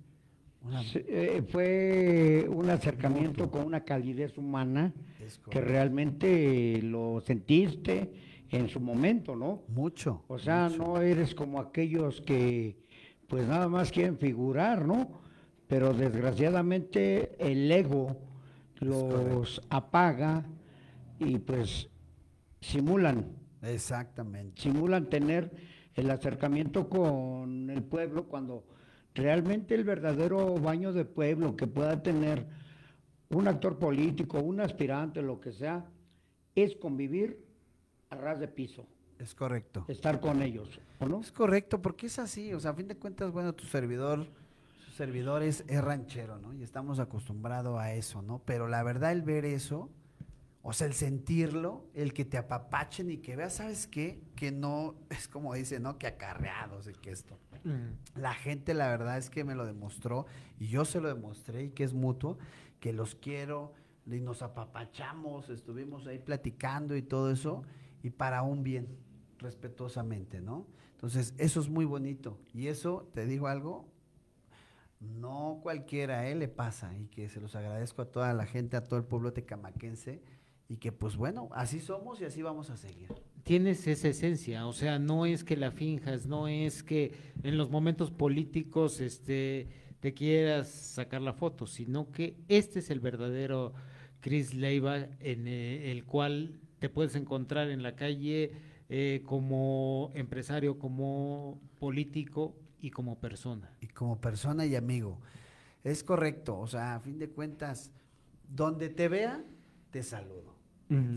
Una- eh, fue un acercamiento con una calidez humana que realmente lo sentiste en su momento, ¿no? Mucho. O sea, mucho. no eres como aquellos que pues nada más quieren figurar, ¿no? pero desgraciadamente el ego los apaga y pues simulan, Exactamente. simulan tener el acercamiento con el pueblo cuando realmente el verdadero baño de pueblo que pueda tener un actor político, un aspirante, lo que sea, es convivir a ras de piso, Es correcto. estar con ellos, ¿o no? Es correcto, porque es así, o sea, a fin de cuentas, bueno, tu servidor, su servidor es, es ranchero, ¿no? Y estamos acostumbrados a eso, ¿no? Pero la verdad, el ver eso, o sea, el sentirlo, el que te apapachen y que veas, ¿sabes qué? Que no, (laughs) es como dice, ¿no? Que acarreados y que esto. La gente, la verdad es que me lo demostró y yo se lo demostré y que es mutuo, que los quiero y nos apapachamos, estuvimos ahí platicando y todo eso, y para un bien, respetuosamente, ¿no? Entonces, eso es muy bonito. Y eso, te digo algo, no cualquiera eh, le pasa y que se los agradezco a toda la gente, a todo el pueblo tecamaquense y que pues bueno, así somos y así vamos a seguir. Tienes esa esencia, o sea, no es que la finjas, no es que en los momentos políticos este, te quieras sacar la foto, sino que este es el verdadero Chris Leiva en eh, el cual te puedes encontrar en la calle eh, como empresario, como político y como persona. y como persona y amigo. Es correcto, o sea, a fin de cuentas, donde te vea, te saludo.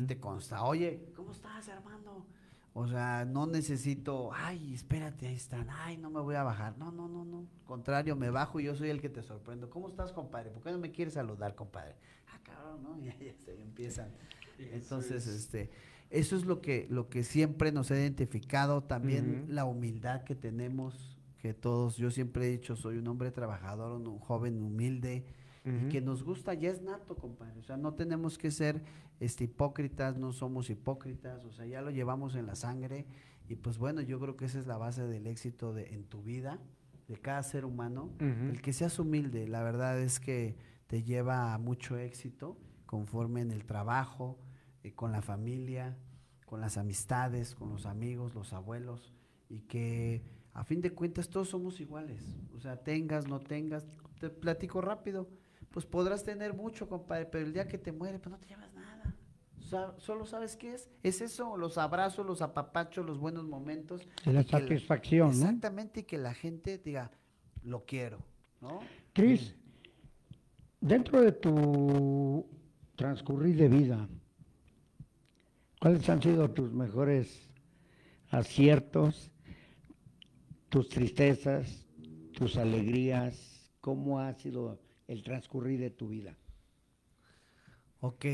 Te consta, oye, ¿cómo estás, Armando? O sea, no necesito, ay, espérate, ahí están, ay, no me voy a bajar. No, no, no, no. Contrario, me bajo y yo soy el que te sorprendo. ¿Cómo estás, compadre? ¿Por qué no me quieres saludar, compadre? Ah, cabrón, ¿no? (laughs) Y ahí se empiezan. Entonces, este, eso es lo que, lo que siempre nos ha identificado, también la humildad que tenemos, que todos, yo siempre he dicho, soy un hombre trabajador, un, un joven humilde, y que nos gusta, ya es nato, compadre. O sea, no tenemos que ser este, hipócritas, no somos hipócritas, o sea, ya lo llevamos en la sangre. Y pues bueno, yo creo que esa es la base del éxito de, en tu vida, de cada ser humano, el que seas humilde. La verdad es que te lleva a mucho éxito conforme en el trabajo, eh, con la familia, con las amistades, con los amigos, los abuelos, y que a fin de cuentas todos somos iguales. O sea, tengas, no tengas, te platico rápido, pues podrás tener mucho, compadre, pero el día que te muere, pues no te llevas nada. O sea, solo sabes qué es. Es eso, los abrazos, los apapachos, los buenos momentos. La satisfacción, ¿no? Exactamente, y que la gente diga, lo quiero, ¿no? Cris, dentro de tu transcurrir de vida, ¿cuáles han sido tus mejores aciertos, tus tristezas, tus alegrías? ¿Cómo ha sido el transcurrir de tu vida? Ok,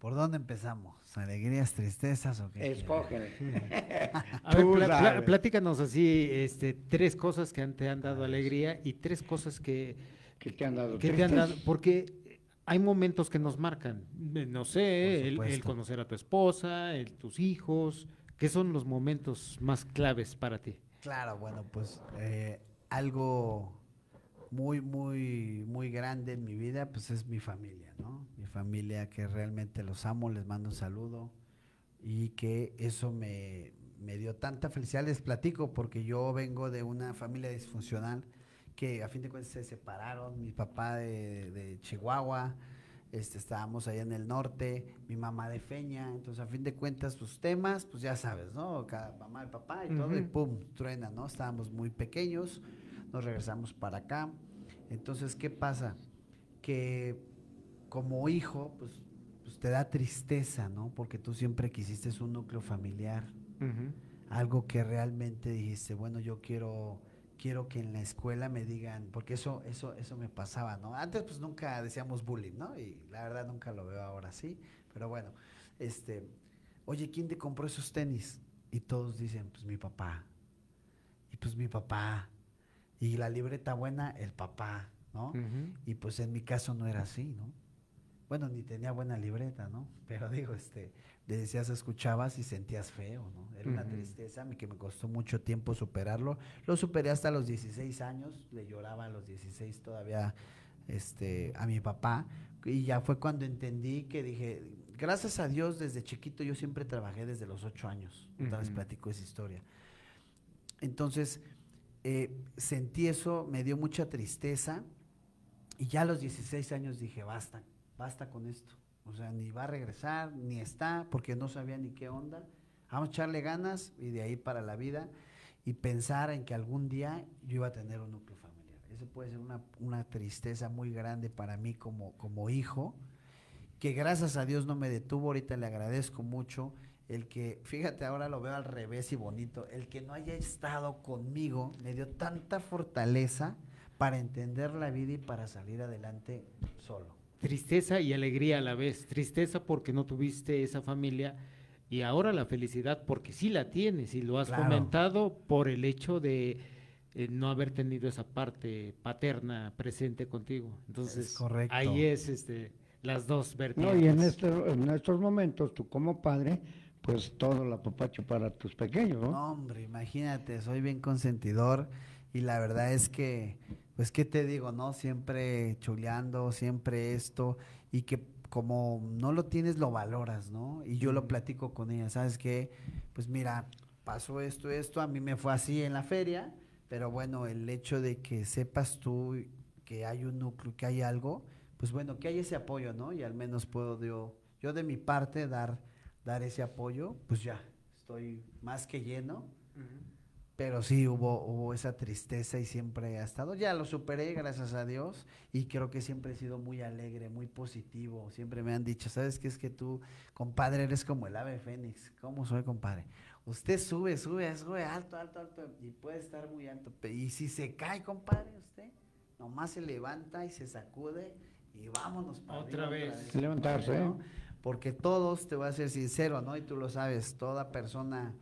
¿por dónde empezamos? ¿Alegrías, tristezas o qué? Escógele. (laughs) A ver, platícanos así, este, tres cosas que te han dado alegría y tres cosas que, ¿Qué te han dado? que te han dado, porque hay momentos que nos marcan, eh, no sé, el, conocer a tu esposa, el- tus hijos, ¿qué son los momentos más claves para ti? Claro, bueno, pues eh, algo muy, muy, muy grande en mi vida, pues es mi familia, ¿no? Mi familia que realmente los amo, les mando un saludo y que eso me, me dio tanta felicidad. Les platico porque yo vengo de una familia disfuncional que a fin de cuentas se separaron, mi papá de, de Chihuahua, este, estábamos allá en el norte, mi mamá de Feña, entonces a fin de cuentas sus temas, pues ya sabes, ¿no? Cada mamá y papá y todo, y pum, truena, ¿no? Estábamos muy pequeños, nos regresamos para acá. Entonces, ¿qué pasa? Que como hijo, pues, pues te da tristeza, ¿no? Porque tú siempre quisiste un núcleo familiar, algo que realmente dijiste, bueno, yo quiero quiero que en la escuela me digan, porque eso eso eso me pasaba, ¿no? Antes pues nunca decíamos bullying, ¿no? Y la verdad nunca lo veo ahora sí, pero bueno, este, oye, ¿quién te compró esos tenis? Y todos dicen, pues mi papá. Y pues mi papá. Y la libreta buena, el papá, ¿no? Y pues en mi caso no era así, ¿no? Bueno, ni tenía buena libreta, ¿no? Pero digo, este, decías, escuchabas y sentías feo, ¿no? Era una tristeza que me costó mucho tiempo superarlo. Lo superé hasta los 16 años, le lloraba a los 16 todavía este, a mi papá. Y ya fue cuando entendí que dije, gracias a Dios, desde chiquito yo siempre trabajé desde los 8 años. Otra vez platico esa historia. Entonces, eh, sentí eso, me dio mucha tristeza Y ya a los 16 años dije, basta, basta con esto. O sea, ni va a regresar, ni está, porque no sabía ni qué onda. Vamos a echarle ganas y de ahí para la vida y pensar en que algún día yo iba a tener un núcleo familiar. Eso puede ser una, una tristeza muy grande para mí como, como hijo, que gracias a Dios no me detuvo. Ahorita le agradezco mucho el que, fíjate, ahora lo veo al revés y bonito, el que no haya estado conmigo me dio tanta fortaleza para entender la vida y para salir adelante solo. Tristeza y alegría a la vez. Tristeza porque no tuviste esa familia y ahora la felicidad porque sí la tienes y lo has Claro. comentado por el hecho de eh, no haber tenido esa parte paterna presente contigo. Entonces, correcto. ahí es este las dos No, vertientes. y en, este, en estos momentos, tú como padre, pues todo el apapacho para tus pequeños, ¿no? No, hombre, imagínate, soy bien consentidor y la verdad es que, pues, ¿qué te digo, no? Siempre chuleando, siempre esto y que como no lo tienes, lo valoras, ¿no? Y yo lo platico con ella, ¿sabes qué? Pues mira, pasó esto, esto, a mí me fue así en la feria, pero bueno, el hecho de que sepas tú que hay un núcleo, que hay algo, pues bueno, que hay ese apoyo, ¿no? Y al menos puedo yo, yo de mi parte dar, dar ese apoyo, pues ya, estoy más que lleno. Pero sí hubo, hubo esa tristeza y siempre ha estado. Ya lo superé, gracias a Dios. Y creo que siempre he sido muy alegre, muy positivo. Siempre me han dicho, ¿sabes qué? Es que tú, compadre, eres como el ave fénix. ¿Cómo soy, compadre? Usted sube, sube, sube alto, alto, alto. Y puede estar muy alto. Y si se cae, compadre, usted, nomás se levanta y se sacude y vámonos para Otra arriba vez. Levantarse, ¿no? Porque todos, te voy a ser sincero, ¿no? Y tú lo sabes, toda persona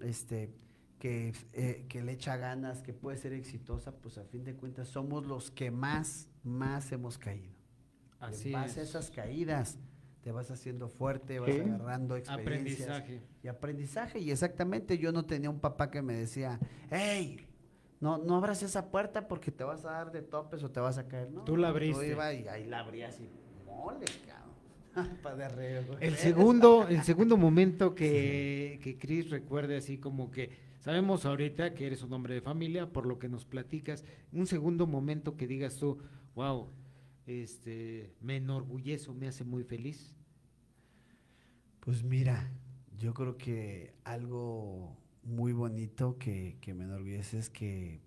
este, que, eh, que le echa ganas, que puede ser exitosa, pues a fin de cuentas somos los que más, más hemos caído. Así en base a es. esas caídas, te vas haciendo fuerte, vas Sí. agarrando experiencias. Aprendizaje. Y aprendizaje, y exactamente yo no tenía un papá que me decía, hey, no, no abras esa puerta porque te vas a dar de topes o te vas a caer, ¿no? Tú la Yo abriste. iba y ahí la abría así, mole, cabrón. (laughs) El segundo, el segundo momento que, que Cris recuerde así como que sabemos ahorita que eres un hombre de familia, por lo que nos platicas, un segundo momento que digas tú, wow, este, me enorgullezco, me hace muy feliz. Pues mira, yo creo que algo muy bonito que, que me enorgullece es que,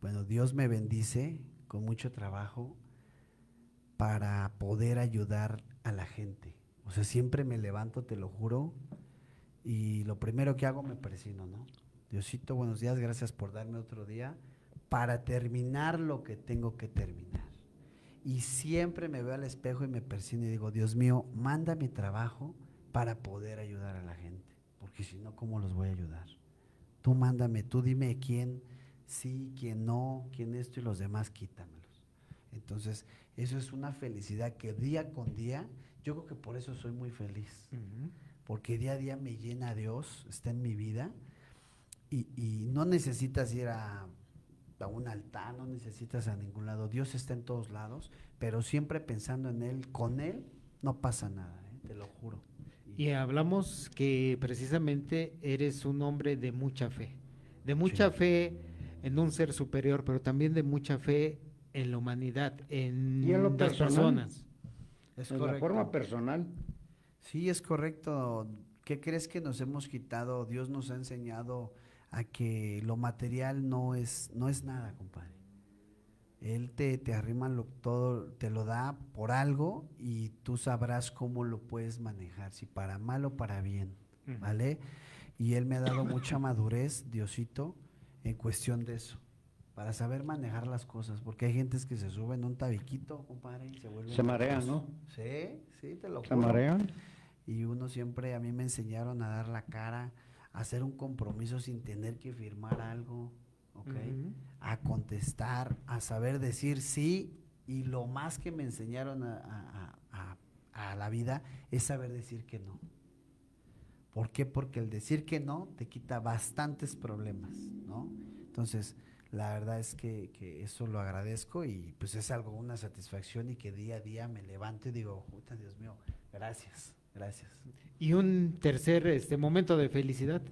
bueno, Dios me bendice con mucho trabajo para poder ayudar a la gente. O sea, siempre me levanto, te lo juro, y lo primero que hago me persino, ¿no? Diosito, buenos días, gracias por darme otro día para terminar lo que tengo que terminar. Y siempre me veo al espejo y me persino y digo, Dios mío, manda mi trabajo para poder ayudar a la gente, porque si no, ¿cómo los voy a ayudar? Tú mándame, tú dime quién sí, quién no, quién esto y los demás quítamelos. Entonces, eso es una felicidad que día con día, yo creo que por eso soy muy feliz, porque día a día me llena Dios, está en mi vida, y, y no necesitas ir a, a un altar, no necesitas a ningún lado, Dios está en todos lados, pero siempre pensando en Él, con Él no pasa nada, ¿eh? te lo juro. Y hablamos que precisamente eres un hombre de mucha fe, de mucha Sí. fe en un ser superior, pero también de mucha fe en la humanidad, en, Y en lo las personal. personas. Es en la forma personal. Sí, es correcto. ¿Qué crees que nos hemos quitado? Dios nos ha enseñado a que lo material no es, no es nada, compadre. Él te, te arrima lo, todo, te lo da por algo y tú sabrás cómo lo puedes manejar, si para mal o para bien. ¿vale? Y Él me ha dado mucha madurez, Diosito, en cuestión de eso, para saber manejar las cosas, porque hay gentes que se suben a un tabiquito, compadre, y se vuelven... Se marean. ¿no? Sí, sí, te lo ¿Se juro. marean? Y uno siempre, a mí me enseñaron a dar la cara, a hacer un compromiso sin tener que firmar algo, ¿ok? A contestar, a saber decir sí. Y lo más que me enseñaron a- a- a- a la vida es saber decir que no. ¿Por qué? Porque el decir que no te quita bastantes problemas, ¿no? Entonces, la verdad es que, que eso lo agradezco y pues es algo, una satisfacción y que día a día me levanto y digo, puta Dios mío, gracias, gracias. Y un tercer este momento de felicidad.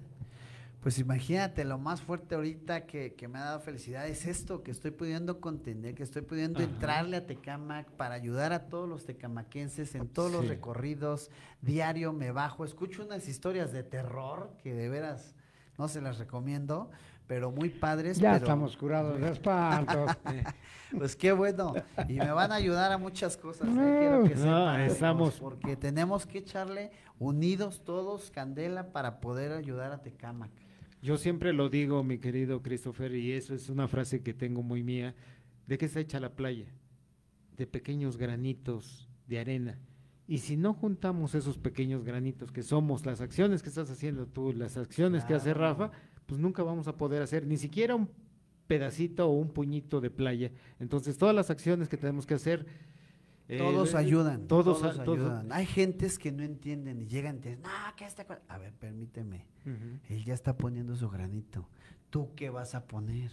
Pues imagínate, lo más fuerte ahorita que, que me ha dado felicidad es esto, que estoy pudiendo contender, que estoy pudiendo Ajá. entrarle a Tecamac para ayudar a todos los tecamaquenses en todos los recorridos. Diario me bajo, escucho unas historias de terror que de veras no se las recomiendo, pero muy padres. Ya pero- estamos curados de espanto. (laughs) Pues qué bueno. Y me van a ayudar a muchas cosas. ¿eh? Quiero que No, estamos- Porque tenemos que echarle unidos todos candela para poder ayudar a Tecamac. Yo siempre lo digo, mi querido Christopher, y eso es una frase que tengo muy mía. ¿De qué está hecha la playa? De pequeños granitos de arena. Y si no juntamos esos pequeños granitos que somos las acciones que estás haciendo tú, las acciones que hace Claro. Rafa, pues nunca vamos a poder hacer ni siquiera un pedacito o un puñito de playa. Entonces, todas las acciones que tenemos que hacer. eh, Todos ayudan. Todos, Todos, a- todos- ayudan. Hay gentes que no entienden y llegan y te dicen, no, esta cosa-". A ver, permíteme. Él ya está poniendo su granito. ¿Tú qué vas a poner?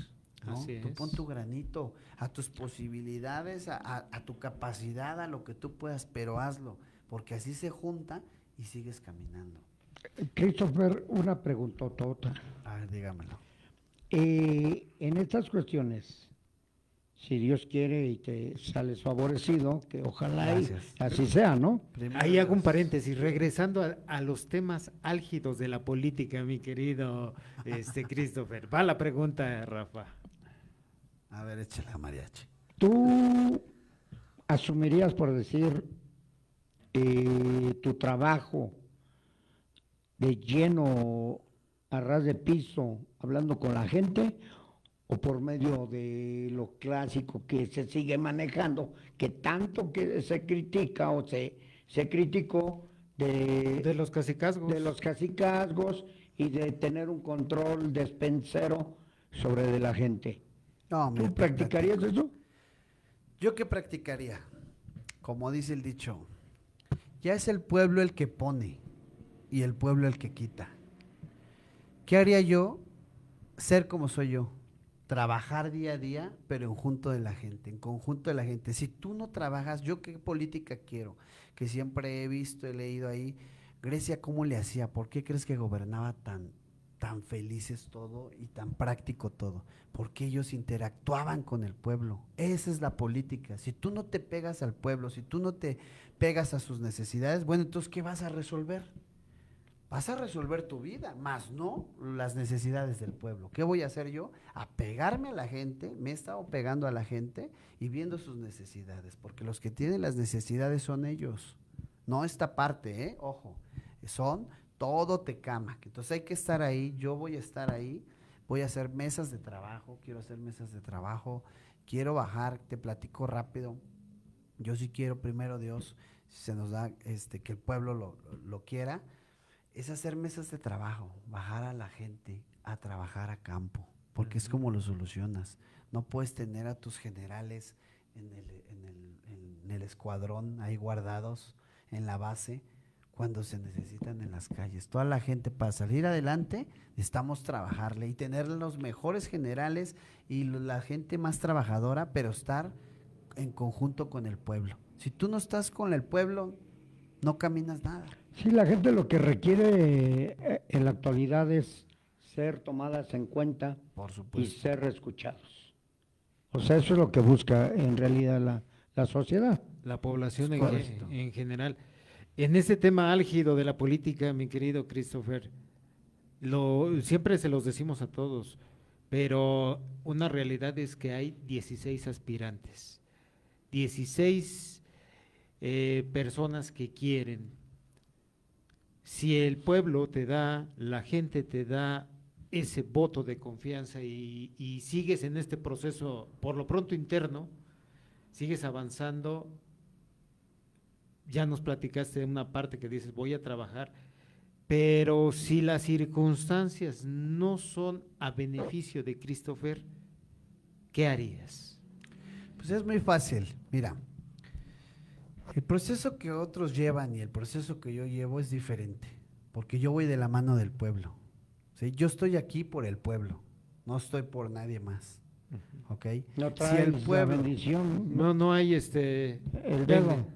Tú pon tu granito a tus posibilidades, a, a- a tu capacidad, a lo que tú puedas, pero hazlo, porque así se junta y sigues caminando. Christopher, una preguntotota. A ver, dígamelo. Eh, en estas cuestiones, si Dios quiere y te sales favorecido, que ojalá y así sea, ¿no? Primero Ahí hago un paréntesis, regresando a, a los temas álgidos de la política, mi querido este, (laughs) Christopher. Va la pregunta, Rafa. A ver, échale a mariachi. ¿Tú asumirías, por decir, eh, tu trabajo de lleno a ras de piso, hablando con la gente, o por medio de lo clásico que se sigue manejando, que tanto que se critica o se, se criticó de, De los casicazgos. de los cacicazgos y de tener un control despensero sobre de la gente? No, ¿Tú mira, practicarías eso? ¿Yo qué practicaría? Como dice el dicho, ya es el pueblo el que pone y el pueblo el que quita. ¿Qué haría yo? Ser como soy yo. Trabajar día a día, pero en junto de la gente, en conjunto de la gente. Si tú no trabajas, ¿yo qué política quiero? Que siempre he visto, he leído ahí, Grecia, ¿cómo le hacía? ¿Por qué crees que gobernaba tan, tan felices todo y tan práctico todo? Porque ellos interactuaban con el pueblo. Esa es la política. Si tú no te pegas al pueblo, si tú no te pegas a sus necesidades, bueno, entonces, ¿qué vas a resolver? Vas a resolver tu vida, más no las necesidades del pueblo. ¿Qué voy a hacer yo? A pegarme a la gente, me he estado pegando a la gente y viendo sus necesidades, porque los que tienen las necesidades son ellos, no esta parte, ¿eh? Ojo, son todo Tecamac. Entonces hay que estar ahí, yo voy a estar ahí, voy a hacer mesas de trabajo, quiero hacer mesas de trabajo, quiero bajar, te platico rápido. Yo sí quiero, primero Dios, si se nos da este, que el pueblo lo, lo quiera, es hacer mesas de trabajo, bajar a la gente a trabajar a campo, porque es como lo solucionas. No puedes tener a tus generales en el, en el- en el escuadrón ahí guardados en la base cuando se necesitan en las calles. Toda la gente para salir adelante necesitamos trabajarle y tener los mejores generales y la gente más trabajadora, pero estar en conjunto con el pueblo. Si tú no estás con el pueblo, no caminas nada. Sí, la gente lo que requiere eh, en la actualidad es ser tomadas en cuenta Por y ser escuchados. O sea, eso es lo que busca en realidad la, la sociedad. la población en, general. En este tema álgido de la política, mi querido Christopher, lo, siempre se los decimos a todos, pero una realidad es que hay 16 aspirantes, 16 eh, personas que quieren. Si el pueblo te da, la gente te da ese voto de confianza y, sigues en este proceso, por lo pronto interno, sigues avanzando, ya nos platicaste una parte que dices voy a trabajar, pero si las circunstancias no son a beneficio de Christopher, ¿qué harías? Pues es muy fácil. Mira, el proceso que otros llevan y el proceso que yo llevo es diferente, porque yo voy de la mano del pueblo. ¿sí? Yo estoy aquí por el pueblo, no estoy por nadie más. ¿Ok? No si el la pueblo, bendición, No, no hay este... el dedo,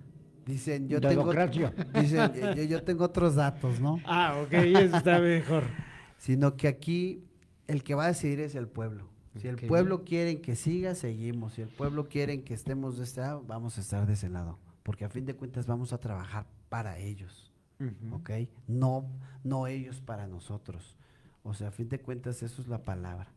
dicen, yo tengo, dedocracia. (laughs) dicen, yo, yo tengo otros datos, ¿no? Ah, ok, eso está mejor. (laughs) sino que aquí el que va a decidir es el pueblo. Si el pueblo quiere que siga, seguimos. Si el pueblo quiere que estemos de este lado, vamos a estar de ese lado. Porque a fin de cuentas vamos a trabajar para ellos. ¿ok? No, no ellos para nosotros. O sea, a fin de cuentas eso es la palabra.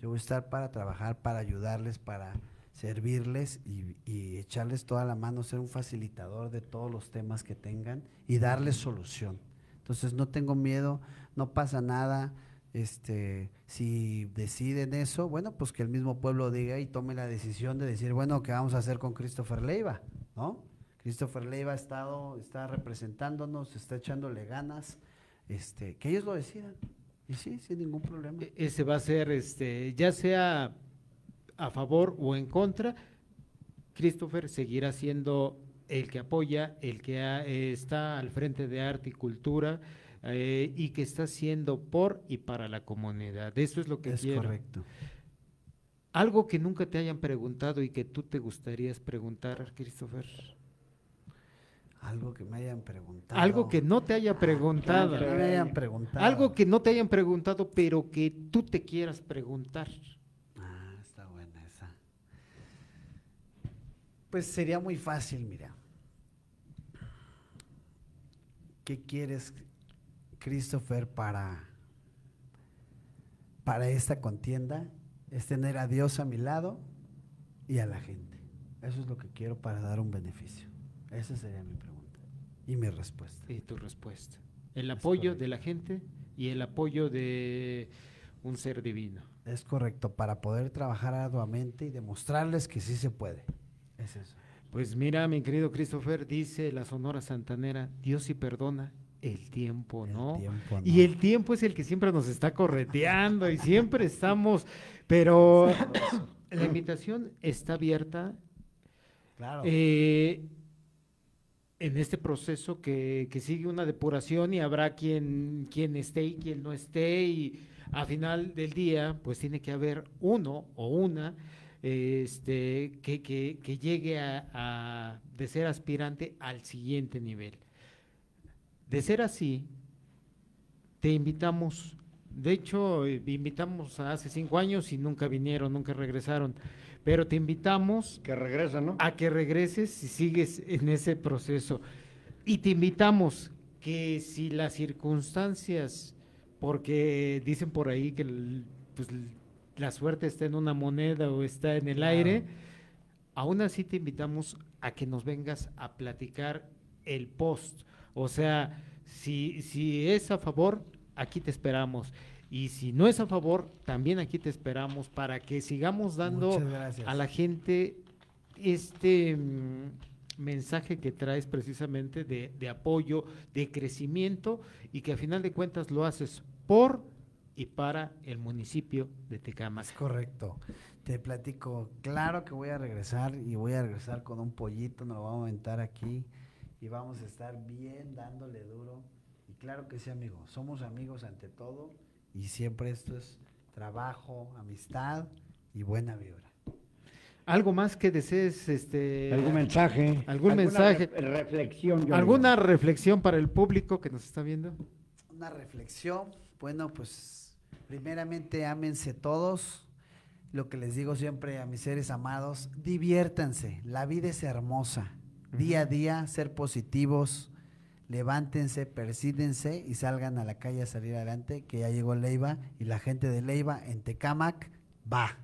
Yo voy a estar para trabajar, para ayudarles, para servirles y, y echarles toda la mano, ser un facilitador de todos los temas que tengan y darles solución. Entonces no tengo miedo, no pasa nada. Este, si deciden eso, bueno, pues que el mismo pueblo diga y tome la decisión de decir, bueno, ¿qué vamos a hacer con Christopher Leiva? ¿No? Christopher Leiva ha estado, está representándonos, está echándole ganas, este, que ellos lo decidan. Y sí, sin ningún problema. E- Ese va a ser, este, ya sea a favor o en contra, Christopher seguirá siendo el que apoya, el que ha- eh, está al frente de arte y cultura eh, y que está haciendo por y para la comunidad. Eso es lo que Es quiero. correcto. Algo que nunca te hayan preguntado y que tú te gustarías preguntar, Christopher. Algo que me hayan preguntado. Algo que no te haya preguntado. Que me hayan preguntado. Algo que no te hayan preguntado, pero que tú te quieras preguntar. Ah, está buena esa. Pues sería muy fácil, mira. ¿Qué quieres, Christopher, para, para esta contienda? Es tener a Dios a mi lado y a la gente. Eso es lo que quiero para dar un beneficio. Esa sería mi pregunta y mi respuesta. Y tu respuesta. El apoyo correcto. de la gente y el apoyo de un ser divino. Es correcto, para poder trabajar arduamente y demostrarles que sí se puede. Es eso. Pues mira, mi querido Christopher, dice la Sonora Santanera, Dios sí perdona, el tiempo El no. tiempo Y no. el tiempo es el que siempre nos está correteando y (laughs) siempre estamos, pero (coughs) la invitación está abierta Claro. Eh, en este proceso que, que sigue una depuración y habrá quien, quien esté y quien no esté y a final del día pues tiene que haber uno o una este, que, que- que llegue a, a- de ser aspirante al siguiente nivel. De ser así, te invitamos, de hecho eh, invitamos hace cinco años y nunca vinieron, nunca regresaron, pero te invitamos Que regresa, ¿no? a que regreses y sigues en ese proceso. Y te invitamos que si las circunstancias, porque dicen por ahí que pues, la suerte está en una moneda o está en el aire, aún así te invitamos a que nos vengas a platicar el post. O sea, si, si es a favor, aquí te esperamos. Y si no es a favor, también aquí te esperamos para que sigamos dando a la gente este mm, mensaje que traes precisamente de, de apoyo, de crecimiento y que a final de cuentas lo haces por y para el municipio de Tecama. Es correcto. Te platico, claro que voy a regresar y voy a regresar con un pollito, nos lo vamos a aventar aquí y vamos a estar bien dándole duro. Y claro que sí, amigo, somos amigos ante todo y siempre esto es trabajo, amistad y buena vibra. ¿Algo más que desees, este, ¿Algún mensaje? algún ¿Alguna mensaje? re- reflexión. alguna digo? reflexión para el público que nos está viendo? Una reflexión, bueno, pues primeramente ámense todos. Lo que les digo siempre a mis seres amados, diviértanse, la vida es hermosa. Día a día, ser positivos, levántense, persídense y salgan a la calle a salir adelante, que ya llegó Leiva y la gente de Leiva en Tecámac va.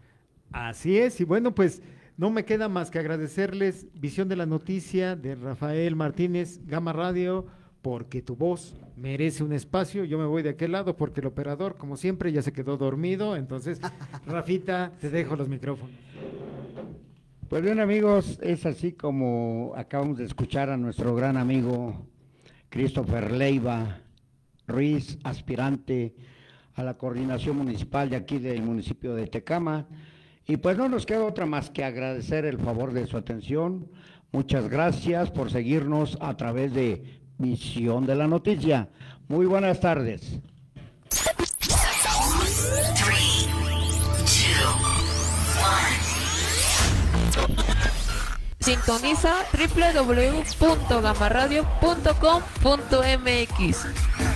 Así es, y bueno, pues no me queda más que agradecerles Visión de la Noticia de Rafael Martínez, Gama Radio, porque tu voz merece un espacio. Yo me voy de aquel lado porque el operador, como siempre, ya se quedó dormido. Entonces, (laughs) Rafita, te dejo los micrófonos. Pues bien amigos, es así como acabamos de escuchar a nuestro gran amigo Christopher Leiva Ruiz, aspirante a la coordinación municipal de aquí del municipio de Tecama. Y pues no nos queda otra más que agradecer el favor de su atención. Muchas gracias por seguirnos a través de Visión de la Noticia. Muy buenas tardes. Sintoniza www.gamaradio.com.mx.